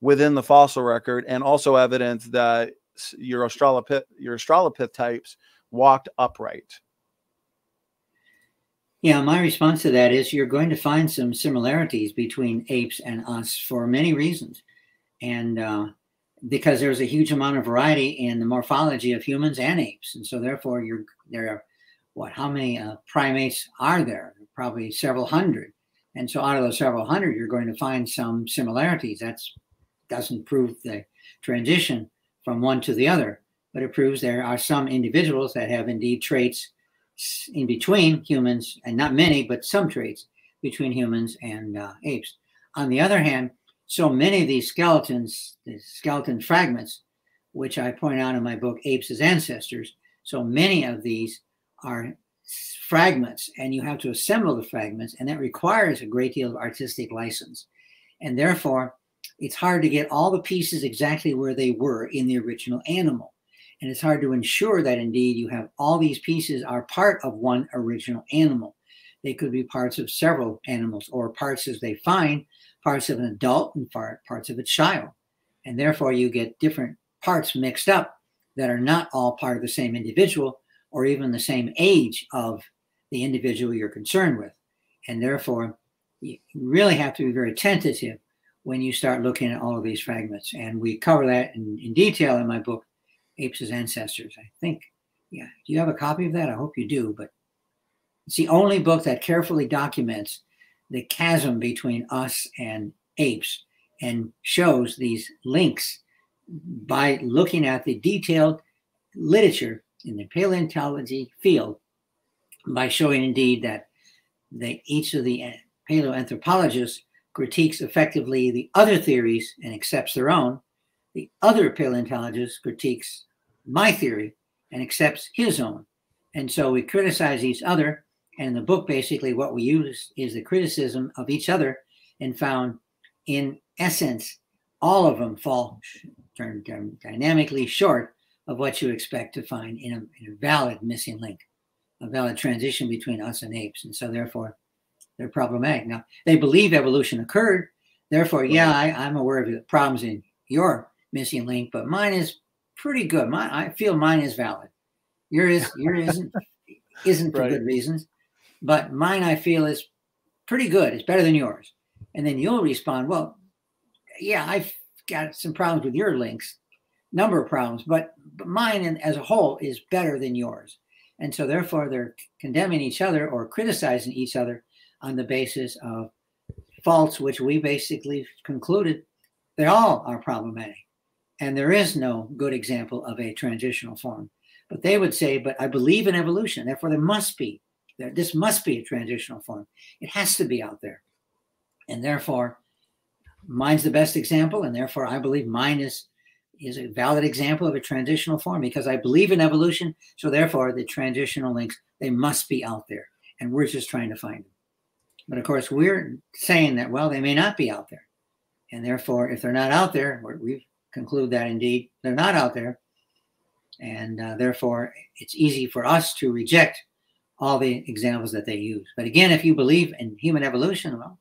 Speaker 1: within the fossil record and also evidence that your australopith your australopith types walked upright
Speaker 2: yeah my response to that is you're going to find some similarities between apes and us for many reasons and uh, because there's a huge amount of variety in the morphology of humans and apes, and so therefore you're there are what how many uh, primates are there? Probably several hundred, and so out of those several hundred, you're going to find some similarities. That doesn't prove the transition from one to the other, but it proves there are some individuals that have indeed traits in between humans, and not many, but some traits between humans and uh, apes. On the other hand, so many of these skeletons, the skeleton fragments, which I point out in my book, Apes as Ancestors, so many of these are fragments, and you have to assemble the fragments, and that requires a great deal of artistic license. And therefore, it's hard to get all the pieces exactly where they were in the original animal. And it's hard to ensure that indeed you have all these pieces are part of one original animal. They could be parts of several animals or parts as they find parts of an adult and parts of a child. And therefore, you get different parts mixed up that are not all part of the same individual or even the same age of the individual you're concerned with. And therefore, you really have to be very tentative when you start looking at all of these fragments. And we cover that in, in detail in my book, Apes as Ancestors. I think, yeah. Do you have a copy of that? I hope you do. But it's the only book that carefully documents the chasm between us and apes and shows these links by looking at the detailed literature in the paleontology field by showing indeed that they, each of the paleoanthropologists critiques effectively the other theories and accepts their own. The other paleontologist critiques my theory and accepts his own. And so we criticize each other and in the book, basically, what we use is the criticism of each other and found, in essence, all of them fall dynamically short of what you expect to find in a, in a valid missing link, a valid transition between us and apes. And so, therefore, they're problematic. Now, they believe evolution occurred. Therefore, yeah, I, am aware of the problems in your missing link, but mine is pretty good. Mine, I feel mine is valid. Yours, yours isn't, isn't for right. good reasons but mine I feel is pretty good. It's better than yours. And then you'll respond, well, yeah, I've got some problems with your links, number of problems, but, but mine as a whole is better than yours. And so therefore they're condemning each other or criticizing each other on the basis of faults, which we basically concluded they all are problematic. And there is no good example of a transitional form. But they would say, but I believe in evolution, therefore there must be there. This must be a transitional form. It has to be out there. And therefore, mine's the best example. And therefore, I believe mine is is a valid example of a transitional form because I believe in evolution. So therefore, the transitional links they must be out there, and we're just trying to find them. But of course, we're saying that well, they may not be out there, and therefore, if they're not out there, we conclude that indeed they're not out there, and uh, therefore, it's easy for us to reject all the examples that they use. But again, if you believe in human evolution, well,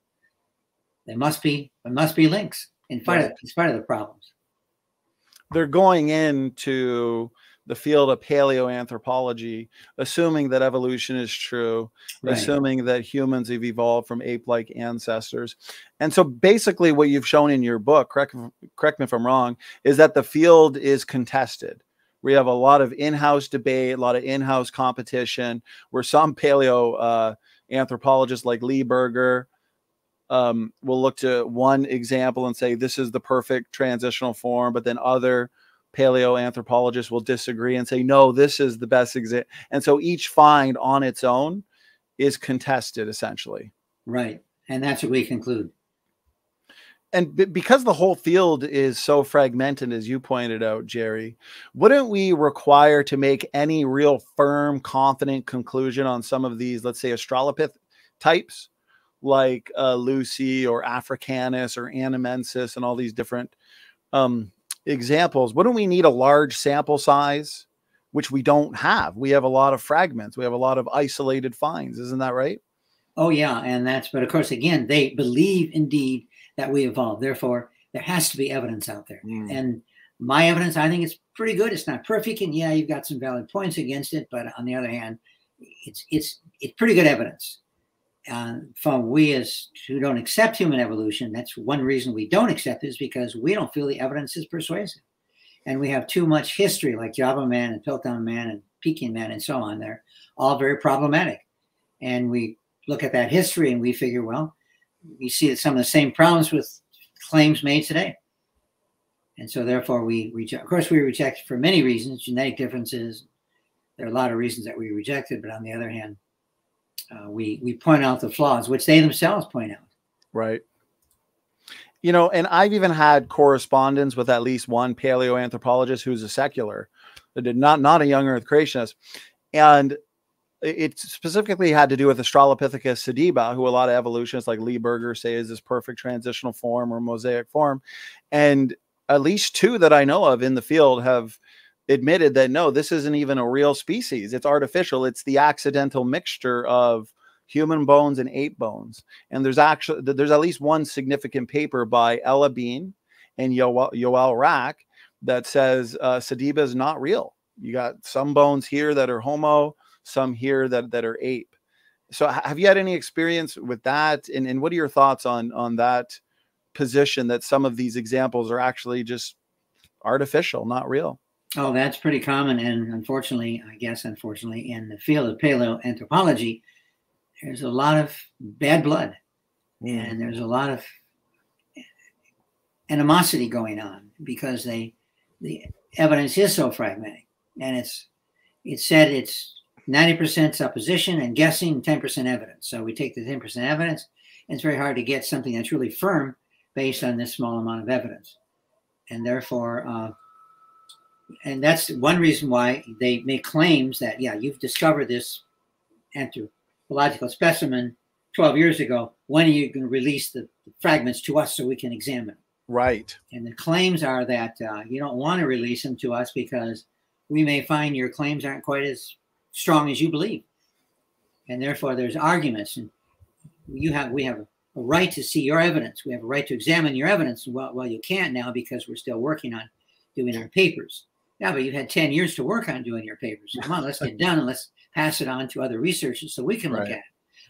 Speaker 2: there must be there must be links in spite right. of in spite of the problems.
Speaker 1: They're going into the field of paleoanthropology, assuming that evolution is true, right. assuming that humans have evolved from ape-like ancestors. And so basically what you've shown in your book, correct, correct me if I'm wrong, is that the field is contested. We have a lot of in-house debate, a lot of in-house competition, where some paleo uh, anthropologists like Lee Berger um, will look to one example and say this is the perfect transitional form, but then other paleoanthropologists will disagree and say no, this is the best example. And so each find on its own is contested essentially.
Speaker 2: Right, and that's what we conclude
Speaker 1: and because the whole field is so fragmented as you pointed out jerry wouldn't we require to make any real firm confident conclusion on some of these let's say australopith types like uh, lucy or africanus or anamensis and all these different um, examples wouldn't we need a large sample size which we don't have we have a lot of fragments we have a lot of isolated finds isn't that right
Speaker 2: oh yeah and that's but of course again they believe indeed that we evolved. Therefore, there has to be evidence out there. Mm. And my evidence, I think it's pretty good. It's not perfect, and yeah, you've got some valid points against it. But on the other hand, it's it's it's pretty good evidence. Uh, from we as who don't accept human evolution, that's one reason we don't accept it is because we don't feel the evidence is persuasive, and we have too much history, like Java Man and Piltdown Man and Peking Man and so on. They're all very problematic, and we look at that history and we figure, well, we see that some of the same problems with claims made today. And so therefore we reject, of course, we reject for many reasons, genetic differences. There are a lot of reasons that we rejected, but on the other hand, uh, we, we point out the flaws, which they themselves point out.
Speaker 1: Right. You know, and I've even had correspondence with at least one paleoanthropologist who's a secular, that did not not a young Earth creationist, and it specifically had to do with Australopithecus sediba, who a lot of evolutionists like Lee Berger say is this perfect transitional form or mosaic form. And at least two that I know of in the field have admitted that no, this isn't even a real species. It's artificial. It's the accidental mixture of human bones and ape bones. And there's actually there's at least one significant paper by Ella Been and Yoel, Yoel Rak that says uh, Sediba is not real. You got some bones here that are Homo, some here that that are ape. So have you had any experience with that? And, and what are your thoughts on on that position that some of these examples are actually just artificial, not real?
Speaker 2: Oh, that's pretty common. And unfortunately, I guess unfortunately, in the field of paleoanthropology, there's a lot of bad blood. Mm. And there's a lot of animosity going on because they the evidence is so fragmented. And it's it's said it's 90% supposition and guessing, 10% evidence. So we take the 10% evidence, and it's very hard to get something that's really firm based on this small amount of evidence. And therefore, uh, and that's one reason why they make claims that, yeah, you've discovered this anthropological specimen 12 years ago. When are you going to release the fragments to us so we can examine them?
Speaker 1: Right.
Speaker 2: And the claims are that uh, you don't want to release them to us because we may find your claims aren't quite as strong as you believe. And therefore, there's arguments, and you have we have a right to see your evidence. We have a right to examine your evidence. Well, well, you can't now because we're still working on doing our papers. Yeah, but you had 10 years to work on doing your papers. Come on, let's get done and let's pass it on to other researchers so we can look right. at it.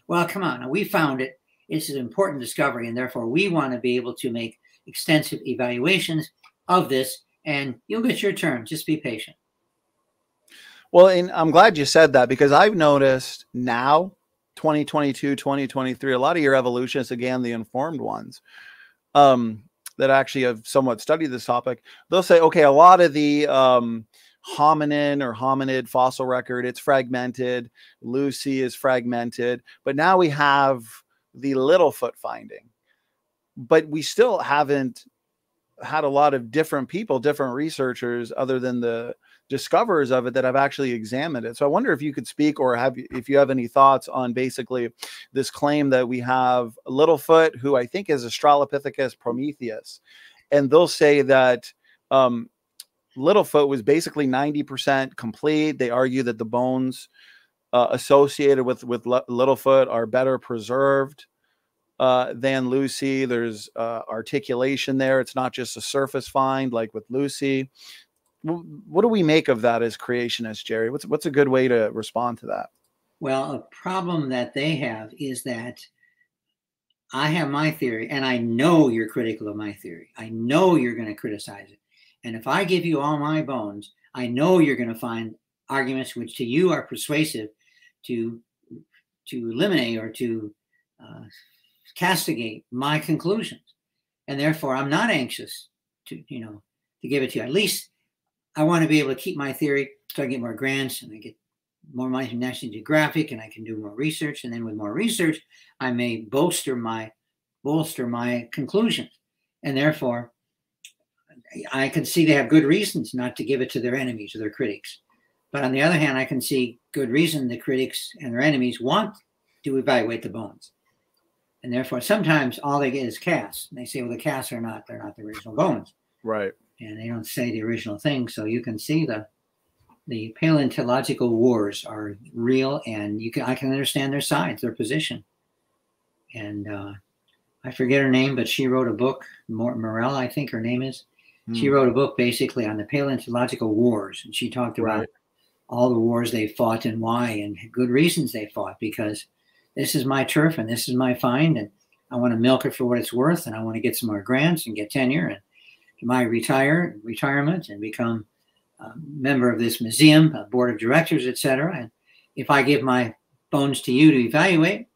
Speaker 2: Well, come on. Now we found it. It's an important discovery, and therefore we want to be able to make extensive evaluations of this. And you'll get your turn. Just be patient.
Speaker 1: Well, and I'm glad you said that because I've noticed now, 2022, 2023, a lot of your evolutionists, again, the informed ones, um, that actually have somewhat studied this topic, they'll say, okay, a lot of the um, hominin or hominid fossil record, it's fragmented. Lucy is fragmented, but now we have the Littlefoot finding, but we still haven't had a lot of different people, different researchers, other than the discoverers of it that have actually examined it. So I wonder if you could speak or have if you have any thoughts on basically this claim that we have Littlefoot, who I think is Australopithecus prometheus, and they'll say that um, Littlefoot was basically 90% complete. They argue that the bones uh, associated with with Littlefoot are better preserved uh, than Lucy. There's uh, articulation there. It's not just a surface find like with Lucy. What do we make of that as creationists, Jerry? What's what's a good way to respond to that?
Speaker 2: Well, a problem that they have is that I have my theory, and I know you're critical of my theory. I know you're going to criticize it. And if I give you all my bones, I know you're going to find arguments which to you are persuasive to to eliminate or to uh, castigate my conclusions. And therefore, I'm not anxious to, you know, to give it to you. At least I want to be able to keep my theory so I get more grants and I get more money from National Geographic and I can do more research. And then with more research, I may bolster my bolster my conclusions. And therefore, I can see they have good reasons not to give it to their enemies or their critics. But on the other hand, I can see good reason the critics and their enemies want to evaluate the bones. And therefore, sometimes all they get is casts. And they say, well, the casts are not, they're not the original bones.
Speaker 1: Right.
Speaker 2: And they don't say the original thing. So you can see the the paleontological wars are real and you can I can understand their sides, their position. And uh, I forget her name, but she wrote a book, Morell, I think her name is. Mm. She hmm. wrote a book basically on the paleontological wars. And she talked about right. all the wars they fought and why and good reasons they fought because – this is my turf and this is my find and I want to milk it for what it's worth and I want to get some more grants and get tenure and my retire retirement and become a member of this museum, a board of directors, etc. And if I give my bones to you to evaluate,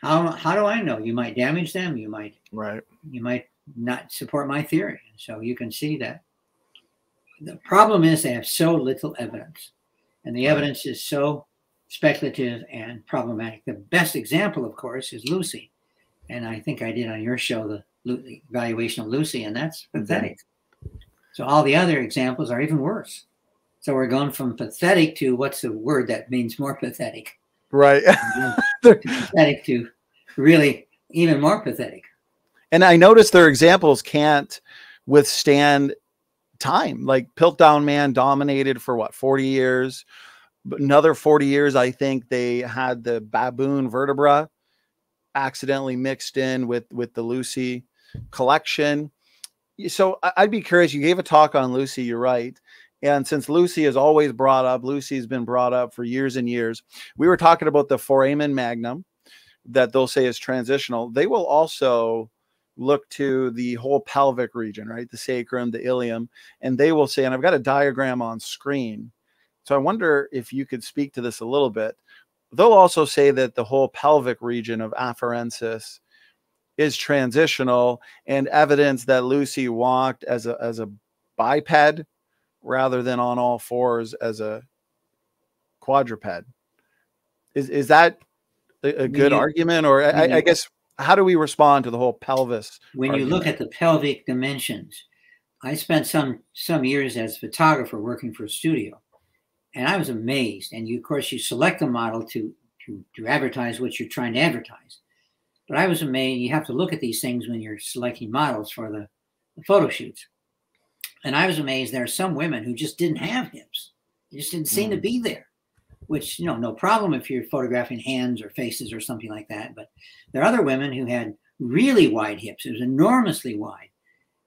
Speaker 2: how how do I know? You might damage them. You might
Speaker 1: right.
Speaker 2: You might not support my theory. So you can see that the problem is they have so little evidence, and the right. evidence is so speculative and problematic. The best example, of course, is Lucy. And I think I did on your show the evaluation of Lucy, and that's mm-hmm. pathetic. So all the other examples are even worse. So we're going from pathetic to what's the word that means more pathetic?
Speaker 1: Right.
Speaker 2: to pathetic to really even more pathetic.
Speaker 1: And I noticed their examples can't withstand time. Like Piltdown Man dominated for what, 40 years? another 40 years, I think they had the baboon vertebra accidentally mixed in with with the Lucy collection. So I'd be curious. You gave a talk on Lucy. You're right. And since Lucy is always brought up, Lucy's been brought up for years and years. We were talking about the foramen magnum that they'll say is transitional. They will also look to the whole pelvic region, right? The sacrum, the ilium, and they will say, and I've got a diagram on screen so I wonder if you could speak to this a little bit. They'll also say that the whole pelvic region of afarensis is transitional and evidence that Lucy walked as a as a biped rather than on all fours as a quadruped. Is is that a, a good you, argument, or I, you, I, guess how do we respond to the whole pelvis?
Speaker 2: When argument? you look at the pelvic dimensions, I spent some some years as a photographer working for a studio, and I was amazed. And you, of course, you select a model to, to, to advertise what you're trying to advertise. But I was amazed. You have to look at these things when you're selecting models for the, the photo shoots. And I was amazed. There are some women who just didn't have hips. They just didn't seem mm. to be there, which, you know, no problem if you're photographing hands or faces or something like that. But there are other women who had really wide hips. It was enormously wide.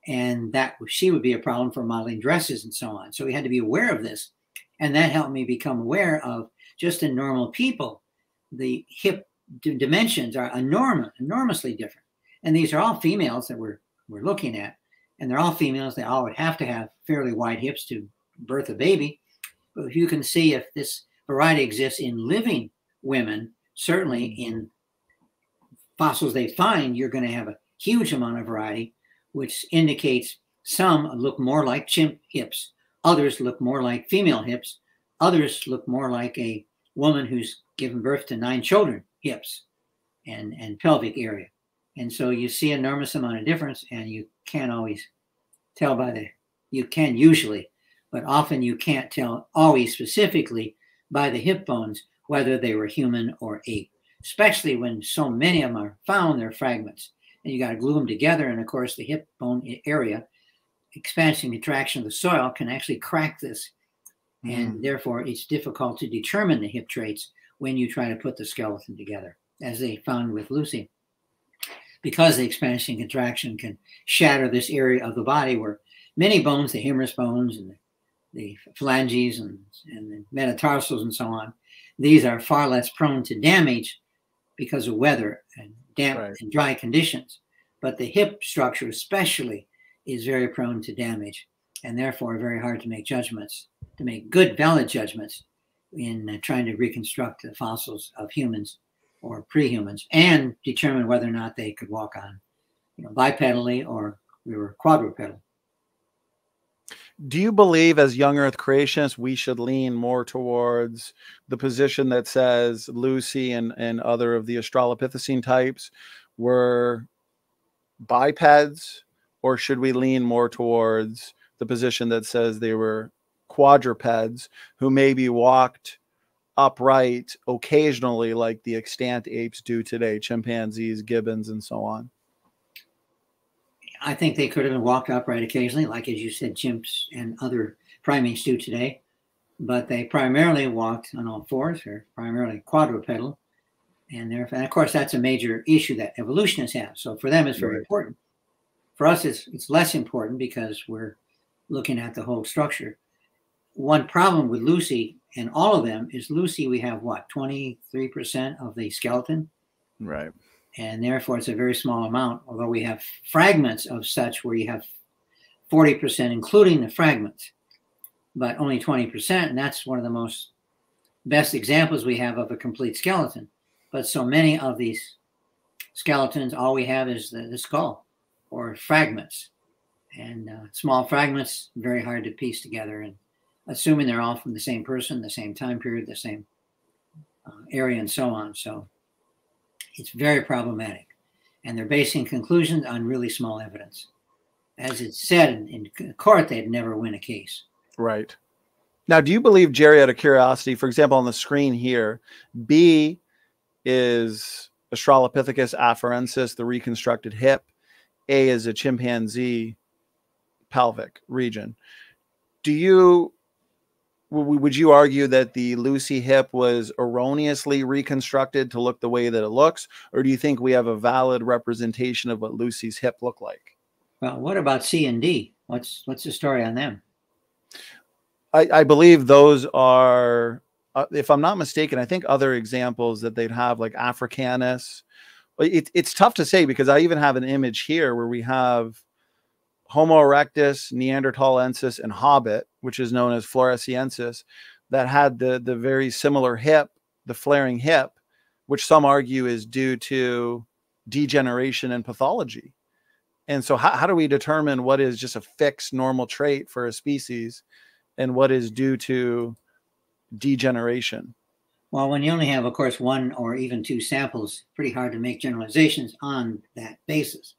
Speaker 2: And that she would be a problem for modeling dresses and so on. So we had to be aware of this and that helped me become aware of just in normal people, the hip dimensions are enormous, enormously different. And these are all females that we're, we're looking at. And they're all females. They all would have to have fairly wide hips to birth a baby. But you can see if this variety exists in living women, certainly in fossils they find, you're going to have a huge amount of variety, which indicates some look more like chimp hips Others look more like female hips. Others look more like a woman who's given birth to nine children hips and, and pelvic area. And so you see enormous amount of difference and you can't always tell by the, you can usually, but often you can't tell always specifically by the hip bones whether they were human or ape, especially when so many of them are found, they're fragments. And you got to glue them together. And of course, the hip bone area, expansion, contraction of the soil can actually crack this. Mm. And therefore, it's difficult to determine the hip traits when you try to put the skeleton together, as they found with Lucy. Because the expansion and contraction can shatter this area of the body where many bones, the humerus bones and the, phalanges and, and the metatarsals and so on, these are far less prone to damage because of weather and damp right. and dry conditions. But the hip structure, especially, is very prone to damage and therefore very hard to make judgments, to make good, valid judgments in uh, trying to reconstruct the fossils of humans or pre-humans and determine whether or not they could walk on, you know, bipedally or we were quadrupedal.
Speaker 1: Do you believe, as young Earth creationists, we should lean more towards the position that says Lucy and, and other of the Australopithecine types were bipeds, or should we lean more towards the position that says they were quadrupeds who maybe walked upright occasionally, like the extant apes do today, chimpanzees, gibbons, and so on?
Speaker 2: I think they could have walked upright occasionally, like as you said, chimps and other primates do today. But they primarily walked on all fours, or primarily quadrupedal. And, and of course, that's a major issue that evolutionists have. So for them, it's very right. important. For us, it's, it's less important because we're looking at the whole structure. One problem with Lucy and all of them is Lucy, we have what, 23% of the skeleton?
Speaker 1: Right
Speaker 2: and therefore it's a very small amount, although we have fragments of such where you have 40%, including the fragments, but only 20%, and that's one of the most best examples we have of a complete skeleton. But so many of these skeletons, all we have is the, the skull or fragments. And uh, small fragments, very hard to piece together. And assuming they're all from the same person, the same time period, the same uh, area, and so on. So it's very problematic. And they're basing conclusions on really small evidence. As it's said in, court, they'd never win a case.
Speaker 1: Right. Now, do you believe, Jerry, out of curiosity, for example, on the screen here, B is Australopithecus afarensis, the reconstructed hip. A is a chimpanzee pelvic region. Do you would you argue that the Lucy hip was erroneously reconstructed to look the way that it looks, or do you think we have a valid representation of what Lucy's hip looked like?
Speaker 2: Well, what about C and D? What's what's the story on them?
Speaker 1: I, I believe those are, uh, if I'm not mistaken, I think other examples that they'd have like Africanus. It, it's tough to say because I even have an image here where we have Homo erectus, Neanderthalensis, and Hobbit, which is known as Floresiensis, that had the, the very similar hip, the flaring hip, which some argue is due to degeneration and pathology. And so, how, how do we determine what is just a fixed normal trait for a species and what is due to degeneration?
Speaker 2: Well, when you only have, of course, one or even two samples, pretty hard to make generalizations on that basis.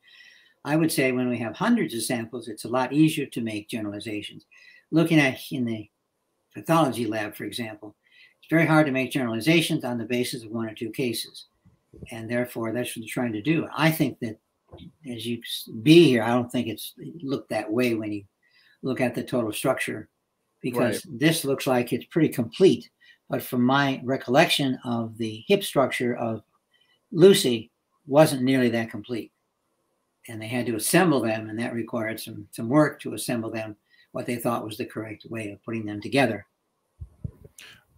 Speaker 2: I would say when we have hundreds of samples, it's a lot easier to make generalizations. Looking at in the pathology lab, for example, it's very hard to make generalizations on the basis of one or two cases. And therefore, that's what they're trying to do. I think that as you be here, I don't think it's looked that way when you look at the total structure, because right. this looks like it's pretty complete. But from my recollection of the hip structure of Lucy, wasn't nearly that complete and they had to assemble them, and that required some some work to assemble them what they thought was the correct way of putting them together.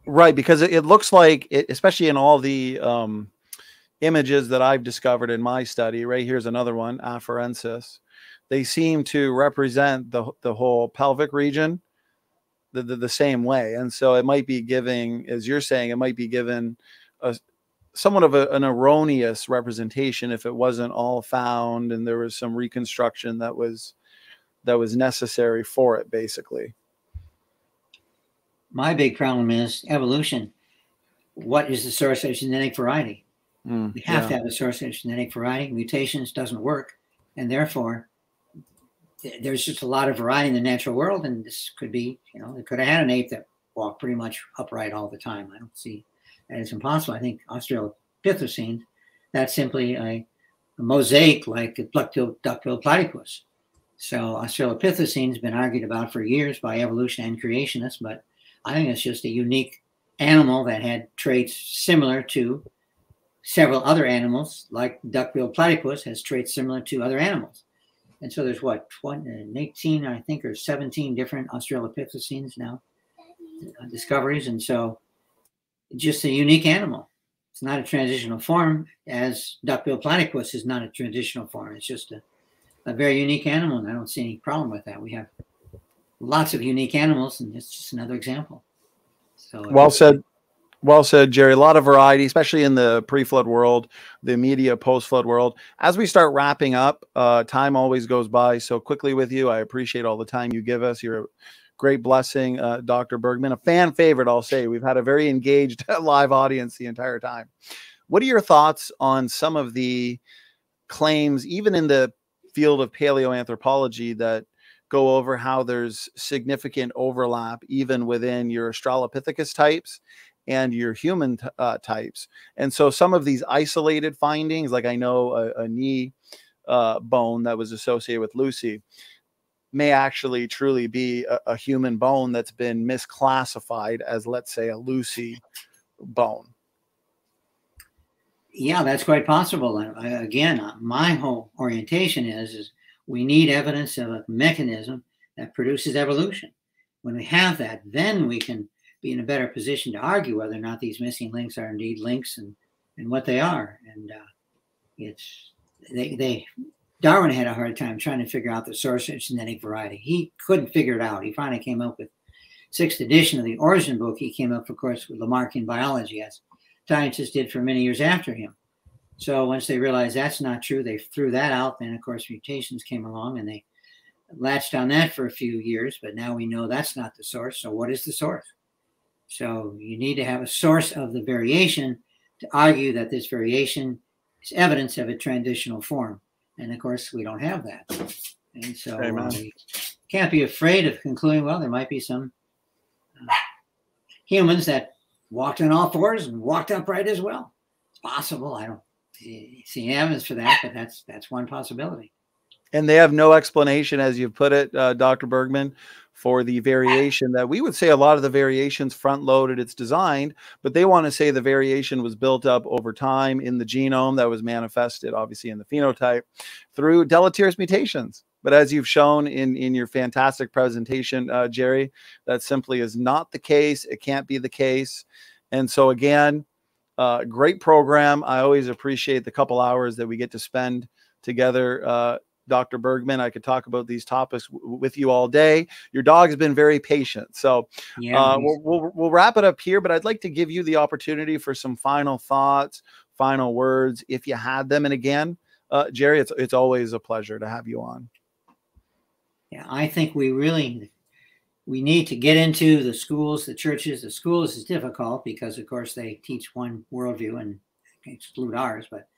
Speaker 1: Right, because it, looks like, it, especially in all the um, images that I've discovered in my study. Right here's another one, afarensis. They seem to represent the the whole pelvic region the, the, the same way, and so it might be giving, as you're saying, it might be given a, somewhat of a, an erroneous representation if it wasn't all found and there was some reconstruction that was that was necessary for it basically
Speaker 2: my big problem is evolution what is the source of genetic variety mm, we have yeah. to have a source of genetic variety mutations doesn't work and therefore there's just a lot of variety in the natural world, and this could be, you know, it could have had an ape that walked pretty much upright all the time. I don't see that it's impossible. I think Australopithecine, that's simply a, a mosaic like a duck-billed platypus. So Australopithecine has been argued about for years by evolution and creationists, but I think it's just a unique animal that had traits similar to several other animals, like duck-billed platypus has traits similar to other animals. And so there's what, 20, 18, I think, or 17 different Australopithecines now, uh, discoveries. And so just a unique animal. It's not a transitional form, as duck-billed platypus is not a transitional form. It's just a, a very unique animal, and I don't see any problem with that. We have lots of unique animals, and it's just another example.
Speaker 1: So well said. Well said, Jerry. A lot of variety, especially in the pre-flood world, the media post-flood world. As we start wrapping up, uh, time always goes by so quickly with you. I appreciate all the time you give us. You're a great blessing, uh, Dr. Bergman. A fan favorite, I'll say. We've had a very engaged live audience the entire time. What are your thoughts on some of the claims, even in the field of paleoanthropology, that go over how there's significant overlap even within your Australopithecus types and your human uh, types. And so some of these isolated findings, like I know a, a knee uh, bone that was associated with Lucy, may actually truly be a, a, human bone that's been misclassified as, let's say, a Lucy bone.
Speaker 2: Yeah, that's quite possible. I, again, uh, my whole orientation is, is we need evidence of a mechanism that produces evolution. When we have that, then we can be in a better position to argue whether or not these missing links are indeed links and, and what they are. And uh, it's they, they Darwin had a hard time trying to figure out the source of genetic variety. He couldn't figure it out. He finally came up with sixth edition of the Origin book. He came up, of course, with Lamarckian biology, as scientists did for many years after him. So once they realized that's not true, they threw that out. Then, of course, mutations came along and they latched on that for a few years. But now we know that's not the source. So what is the source? So you need to have a source of the variation to argue that this variation is evidence of a transitional form. And of course, we don't have that. And so uh, we can't be afraid of concluding, well, there might be some uh, humans that walked on all fours walked upright as well. It's possible. I don't see evidence for that, but that's that's one possibility.
Speaker 1: And they have no explanation, as you put it, uh, Dr. Bergman, for the variation that we would say a lot of the variations front loaded it's designed but they want to say the variation was built up over time in the genome that was manifested obviously in the phenotype through deleterious mutations but as you've shown in in your fantastic presentation uh, jerry that simply is not the case it can't be the case and so again uh, great program i always appreciate the couple hours that we get to spend together uh, Dr. Bergman. I could talk about these topics with you all day. Your dog has been very patient. So yeah, uh, we'll, we'll, we'll wrap it up here, but I'd like to give you the opportunity for some final thoughts, final words, if you had them. And again, uh, Jerry, it's, it's always a pleasure to have you on.
Speaker 2: Yeah, I think we really we need to get into the schools, the churches. The schools is difficult because, of course, they teach one worldview and exclude ours. But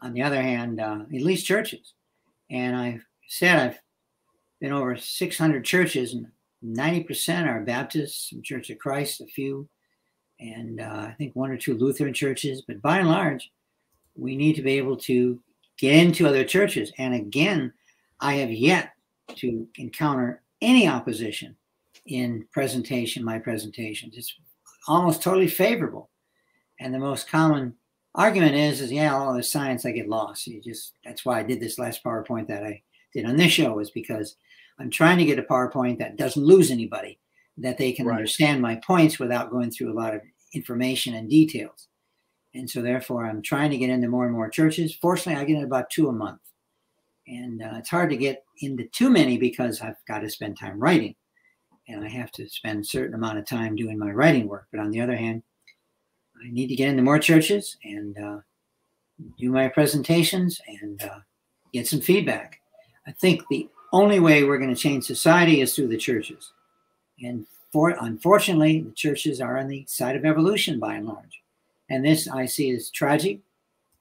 Speaker 2: on the other hand, uh, at least churches, and I've said I've been over 600 churches, and 90% are Baptists, some Church of Christ, a few, and uh, I think one or two Lutheran churches. But by and large, we need to be able to get into other churches. And again, I have yet to encounter any opposition in presentation, my presentations. It's almost totally favorable. And the most common argument is is yeah oh, all the science i get lost you just that's why i did this last powerpoint that i did on this show is because i'm trying to get a powerpoint that doesn't lose anybody that they can right. understand my points without going through a lot of information and details and so therefore i'm trying to get into more and more churches fortunately i get in about two a month and uh, it's hard to get into too many because i've got to spend time writing and i have to spend a certain amount of time doing my writing work but on the other hand I need to get into more churches and uh, do my presentations and uh, get some feedback. I think the only way we're going to change society is through the churches. And for unfortunately, the churches are on the side of evolution by and large. And this I see as tragic.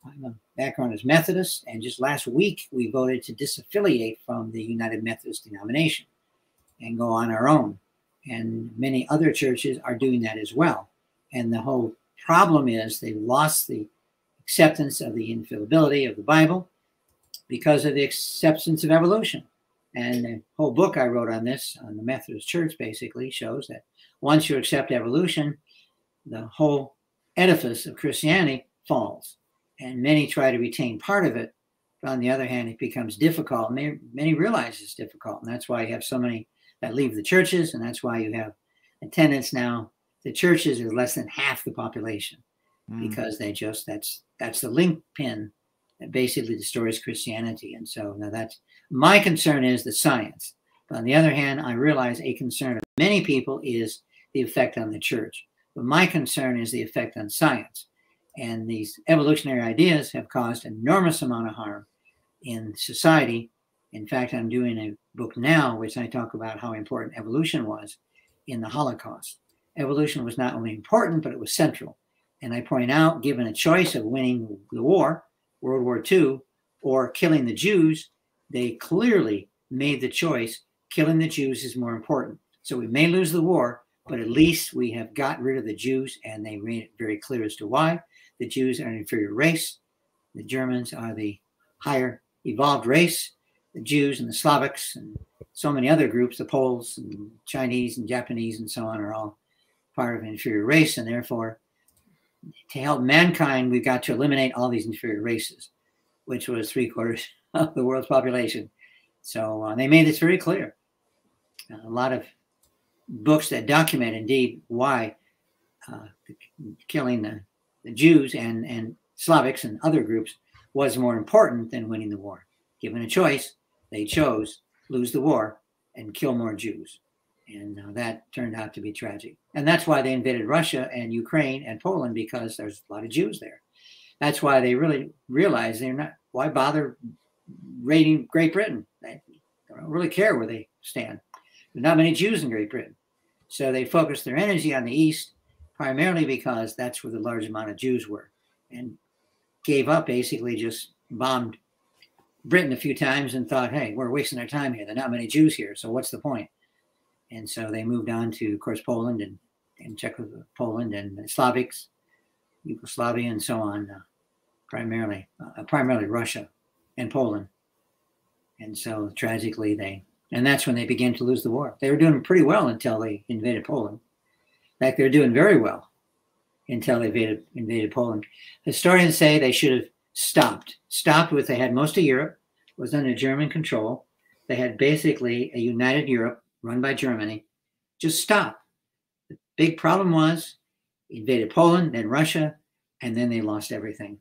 Speaker 2: I'm a background is Methodist, and just last week we voted to disaffiliate from the United Methodist denomination and go on our own. And many other churches are doing that as well. And the whole problem is they've lost the acceptance of the infallibility of the Bible because of the acceptance of evolution. And the whole book I wrote on this, on the Methodist Church, basically shows that once you accept evolution, the whole edifice of Christianity falls. And many try to retain part of it. But on the other hand, it becomes difficult. Many, many realize it's difficult. And that's why you have so many that leave the churches. And that's why you have attendance now. The churches is less than half the population mm. because they just, that's, that's the link pin that basically destroys Christianity. And so now that's my concern is the science. But on the other hand, I realize a concern of many people is the effect on the church. But my concern is the effect on science. And these evolutionary ideas have caused enormous amount of harm in society. In fact, I'm doing a book now which I talk about how important evolution was in the Holocaust. Evolution was not only important, but it was central. And I point out, given a choice of winning the war, World War II, or killing the Jews, they clearly made the choice killing the Jews is more important. So we may lose the war, but at least we have got rid of the Jews, and they made it very clear as to why. The Jews are an inferior race, the Germans are the higher evolved race, the Jews and the Slavics and so many other groups, the Poles and Chinese and Japanese and so on, are all part of an inferior race, and therefore, to help mankind, we've got to eliminate all these inferior races, which was three quarters of the world's population. So uh, they made this very clear. Uh, a lot of books that document indeed why uh, killing the, the Jews and, and Slavics and other groups was more important than winning the war. Given a choice, they chose lose the war and kill more Jews. And uh, that turned out to be tragic. And that's why they invaded Russia and Ukraine and Poland because there's a lot of Jews there. That's why they really realized they're not, why bother raiding Great Britain? They don't really care where they stand. There's not many Jews in Great Britain. So they focused their energy on the East, primarily because that's where the large amount of Jews were, and gave up basically just bombed Britain a few times and thought, hey, we're wasting our time here. There are not many Jews here, so what's the point? And so they moved on to, of course, Poland and, and Poland and Slavics, Yugoslavia, and so on, uh, primarily, uh, primarily Russia and Poland. And so tragically, they and that's when they began to lose the war. They were doing pretty well until they invaded Poland. Fact, they're doing very well until they invaded, invaded Poland. Historians say they should have stopped. Stopped with they had most of Europe was under German control. They had basically a united Europe run by Germany. Just stop. The big problem was invaded Poland, then Russia, and then they lost everything.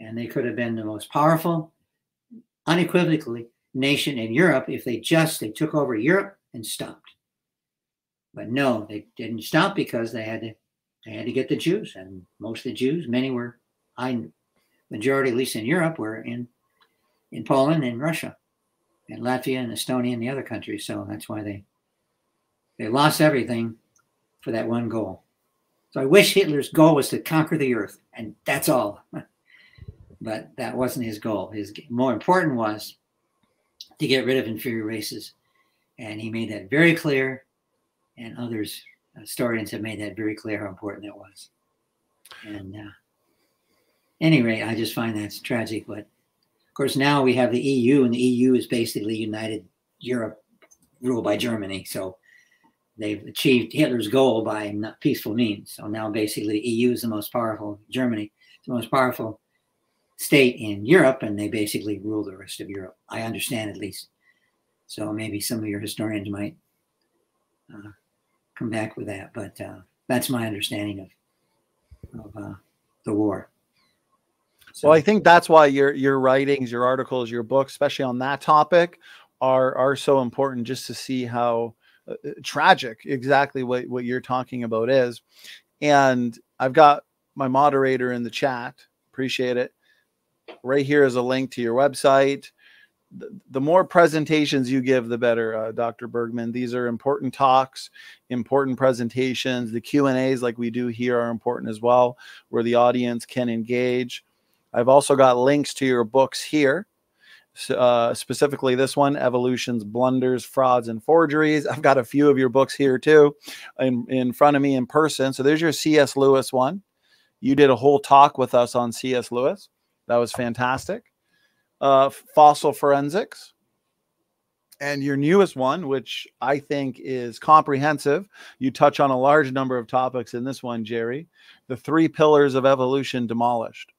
Speaker 2: And they could have been the most powerful, unequivocally nation in Europe if they just they took over Europe and stopped. But no, they didn't stop because they had to they had to get the Jews, and most of the Jews, many were, I majority at least in Europe, were in in Poland and Russia, and Latvia and Estonia and the other countries. So that's why they they lost everything for that one goal. So I wish Hitler's goal was to conquer the earth, and that's all. but that wasn't his goal. His more important was to get rid of inferior races. And he made that very clear, and others, uh, historians have made that very clear how important that was. And uh, anyway, I just find that's tragic. But of course, now we have the EU, and the EU is basically United Europe ruled by Germany. So they've achieved Hitler's goal by peaceful means. So now basically the EU is the most powerful, Germany, is the most powerful state in Europe, and they basically rule the rest of Europe. I understand at least. So maybe some of your historians might uh, come back with that, but uh, that's my understanding of of uh, the war.
Speaker 1: So, well, I think that's why your your writings, your articles, your books, especially on that topic, are are so important. Just to see how uh, uh, tragic exactly what what you're talking about is, and I've got my moderator in the chat. Appreciate it right here is a link to your website. The, more presentations you give, the better, uh, Dr. Bergman. These are important talks, important presentations. The Q and A's, like we do here, are important as well, where the audience can engage. I've also got links to your books here. Uh, specifically, this one, Evolution's Blunders, Frauds, and Forgeries. I've got a few of your books here too in, in front of me in person. So there's your C.S. Lewis one. You did a whole talk with us on C.S. Lewis. That was fantastic. Uh, fossil forensics. And your newest one, which I think is comprehensive, you touch on a large number of topics in this one, Jerry. The three pillars of evolution demolished.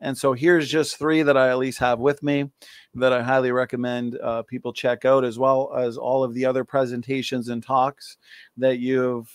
Speaker 1: And so here's just three that I at least have with me that I highly recommend uh, people check out, as well as all of the other presentations and talks that you've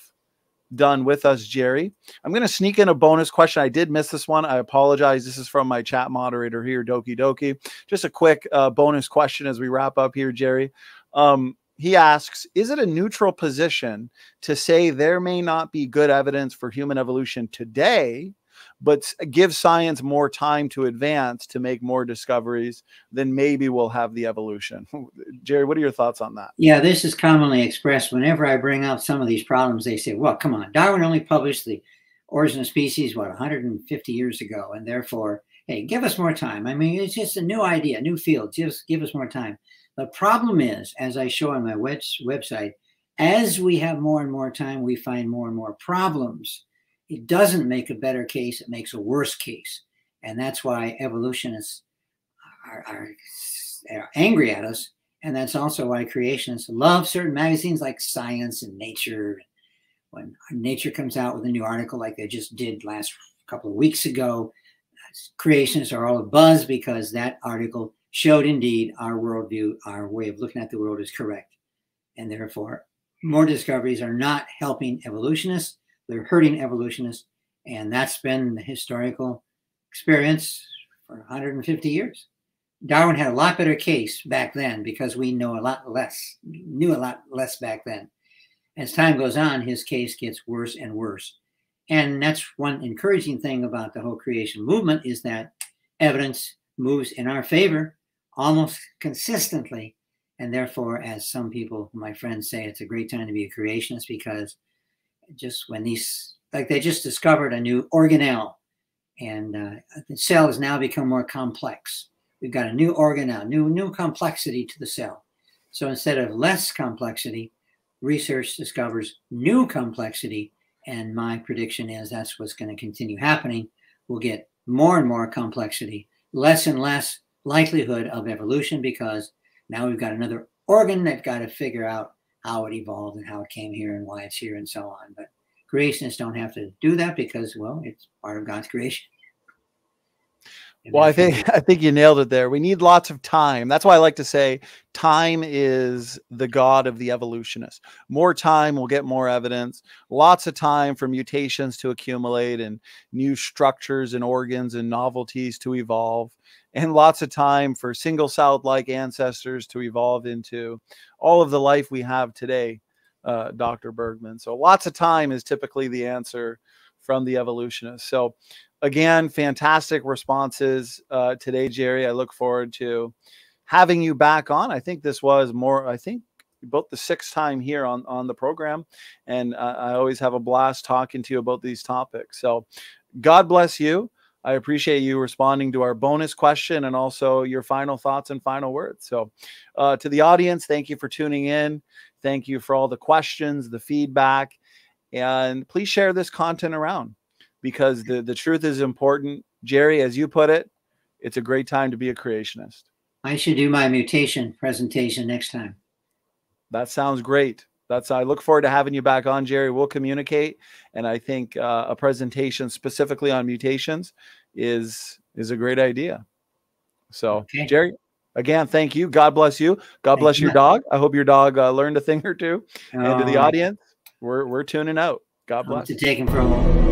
Speaker 1: done with us, Jerry. I'm going to sneak in a bonus question. I did miss this one. I apologize. This is from my chat moderator here, Doki Doki. Just a quick uh, bonus question as we wrap up here, Jerry. Um, he asks Is it a neutral position to say there may not be good evidence for human evolution today, but give science more time to advance to make more discoveries, then maybe we'll have the evolution. Jerry, what are your thoughts on that?
Speaker 2: Yeah, this is commonly expressed whenever I bring up some of these problems. They say, well, come on, Darwin only published the origin of species, what, 150 years ago, and therefore, hey, give us more time. I mean, it's just a new idea, new field. Just give us more time. The problem is, as I show on my web- website, as we have more and more time, we find more and more problems it doesn't make a better case, it makes a worse case. And that's why evolutionists are, are, are angry at us. And that's also why creationists love certain magazines like Science and Nature. When Nature comes out with a new article like they just did last couple of weeks ago, creationists are all a buzz because that article showed indeed our worldview, our way of looking at the world is correct. And therefore, more discoveries are not helping evolutionists. They're hurting evolutionists. And that's been the historical experience for 150 years. Darwin had a lot better case back then because we know a lot less, knew a lot less back then. As time goes on, his case gets worse and worse. And that's one encouraging thing about the whole creation movement is that evidence moves in our favor almost consistently. And therefore, as some people, my friends say, it's a great time to be a creationist because just when these, like they just discovered a new organelle and uh, the cell has now become more complex. We've got a new organelle, new, new complexity to the cell. So instead of less complexity, research discovers new complexity. And my prediction is that's what's going to continue happening. We'll get more and more complexity, less and less likelihood of evolution because now we've got another organ they've got to figure out how it evolved and how it came here and why it's here and so on. But creationists don't have to do that because, well, it's part of God's creation.
Speaker 1: Well, I think I think you nailed it there. We need lots of time. That's why I like to say time is the god of the evolutionist. More time will get more evidence. Lots of time for mutations to accumulate and new structures and organs and novelties to evolve and lots of time for single celled like ancestors to evolve into all of the life we have today, uh, Dr. Bergman. So, lots of time is typically the answer from the evolutionist. So, again, fantastic responses uh, today, Jerry. I look forward to having you back on. I think this was more, I think about the sixth time here on on the program and uh, i always have a blast talking to you about these topics so god bless you I appreciate you responding to our bonus question and also your final thoughts and final words. So, uh, to the audience, thank you for tuning in. Thank you for all the questions, the feedback, and please share this content around because the, the truth is important. Jerry, as you put it, it's a great time to be a creationist.
Speaker 2: I should do my mutation presentation next time.
Speaker 1: That sounds great that's I look forward to having you back on, Jerry. We'll communicate, and I think uh, a presentation specifically on mutations is is a great idea. So, okay. Jerry, again, thank you. God bless you. God thank bless you. your dog. I hope your dog uh, learned a thing or two. and to the audience, we're we're tuning out. God bless.
Speaker 2: To take him for a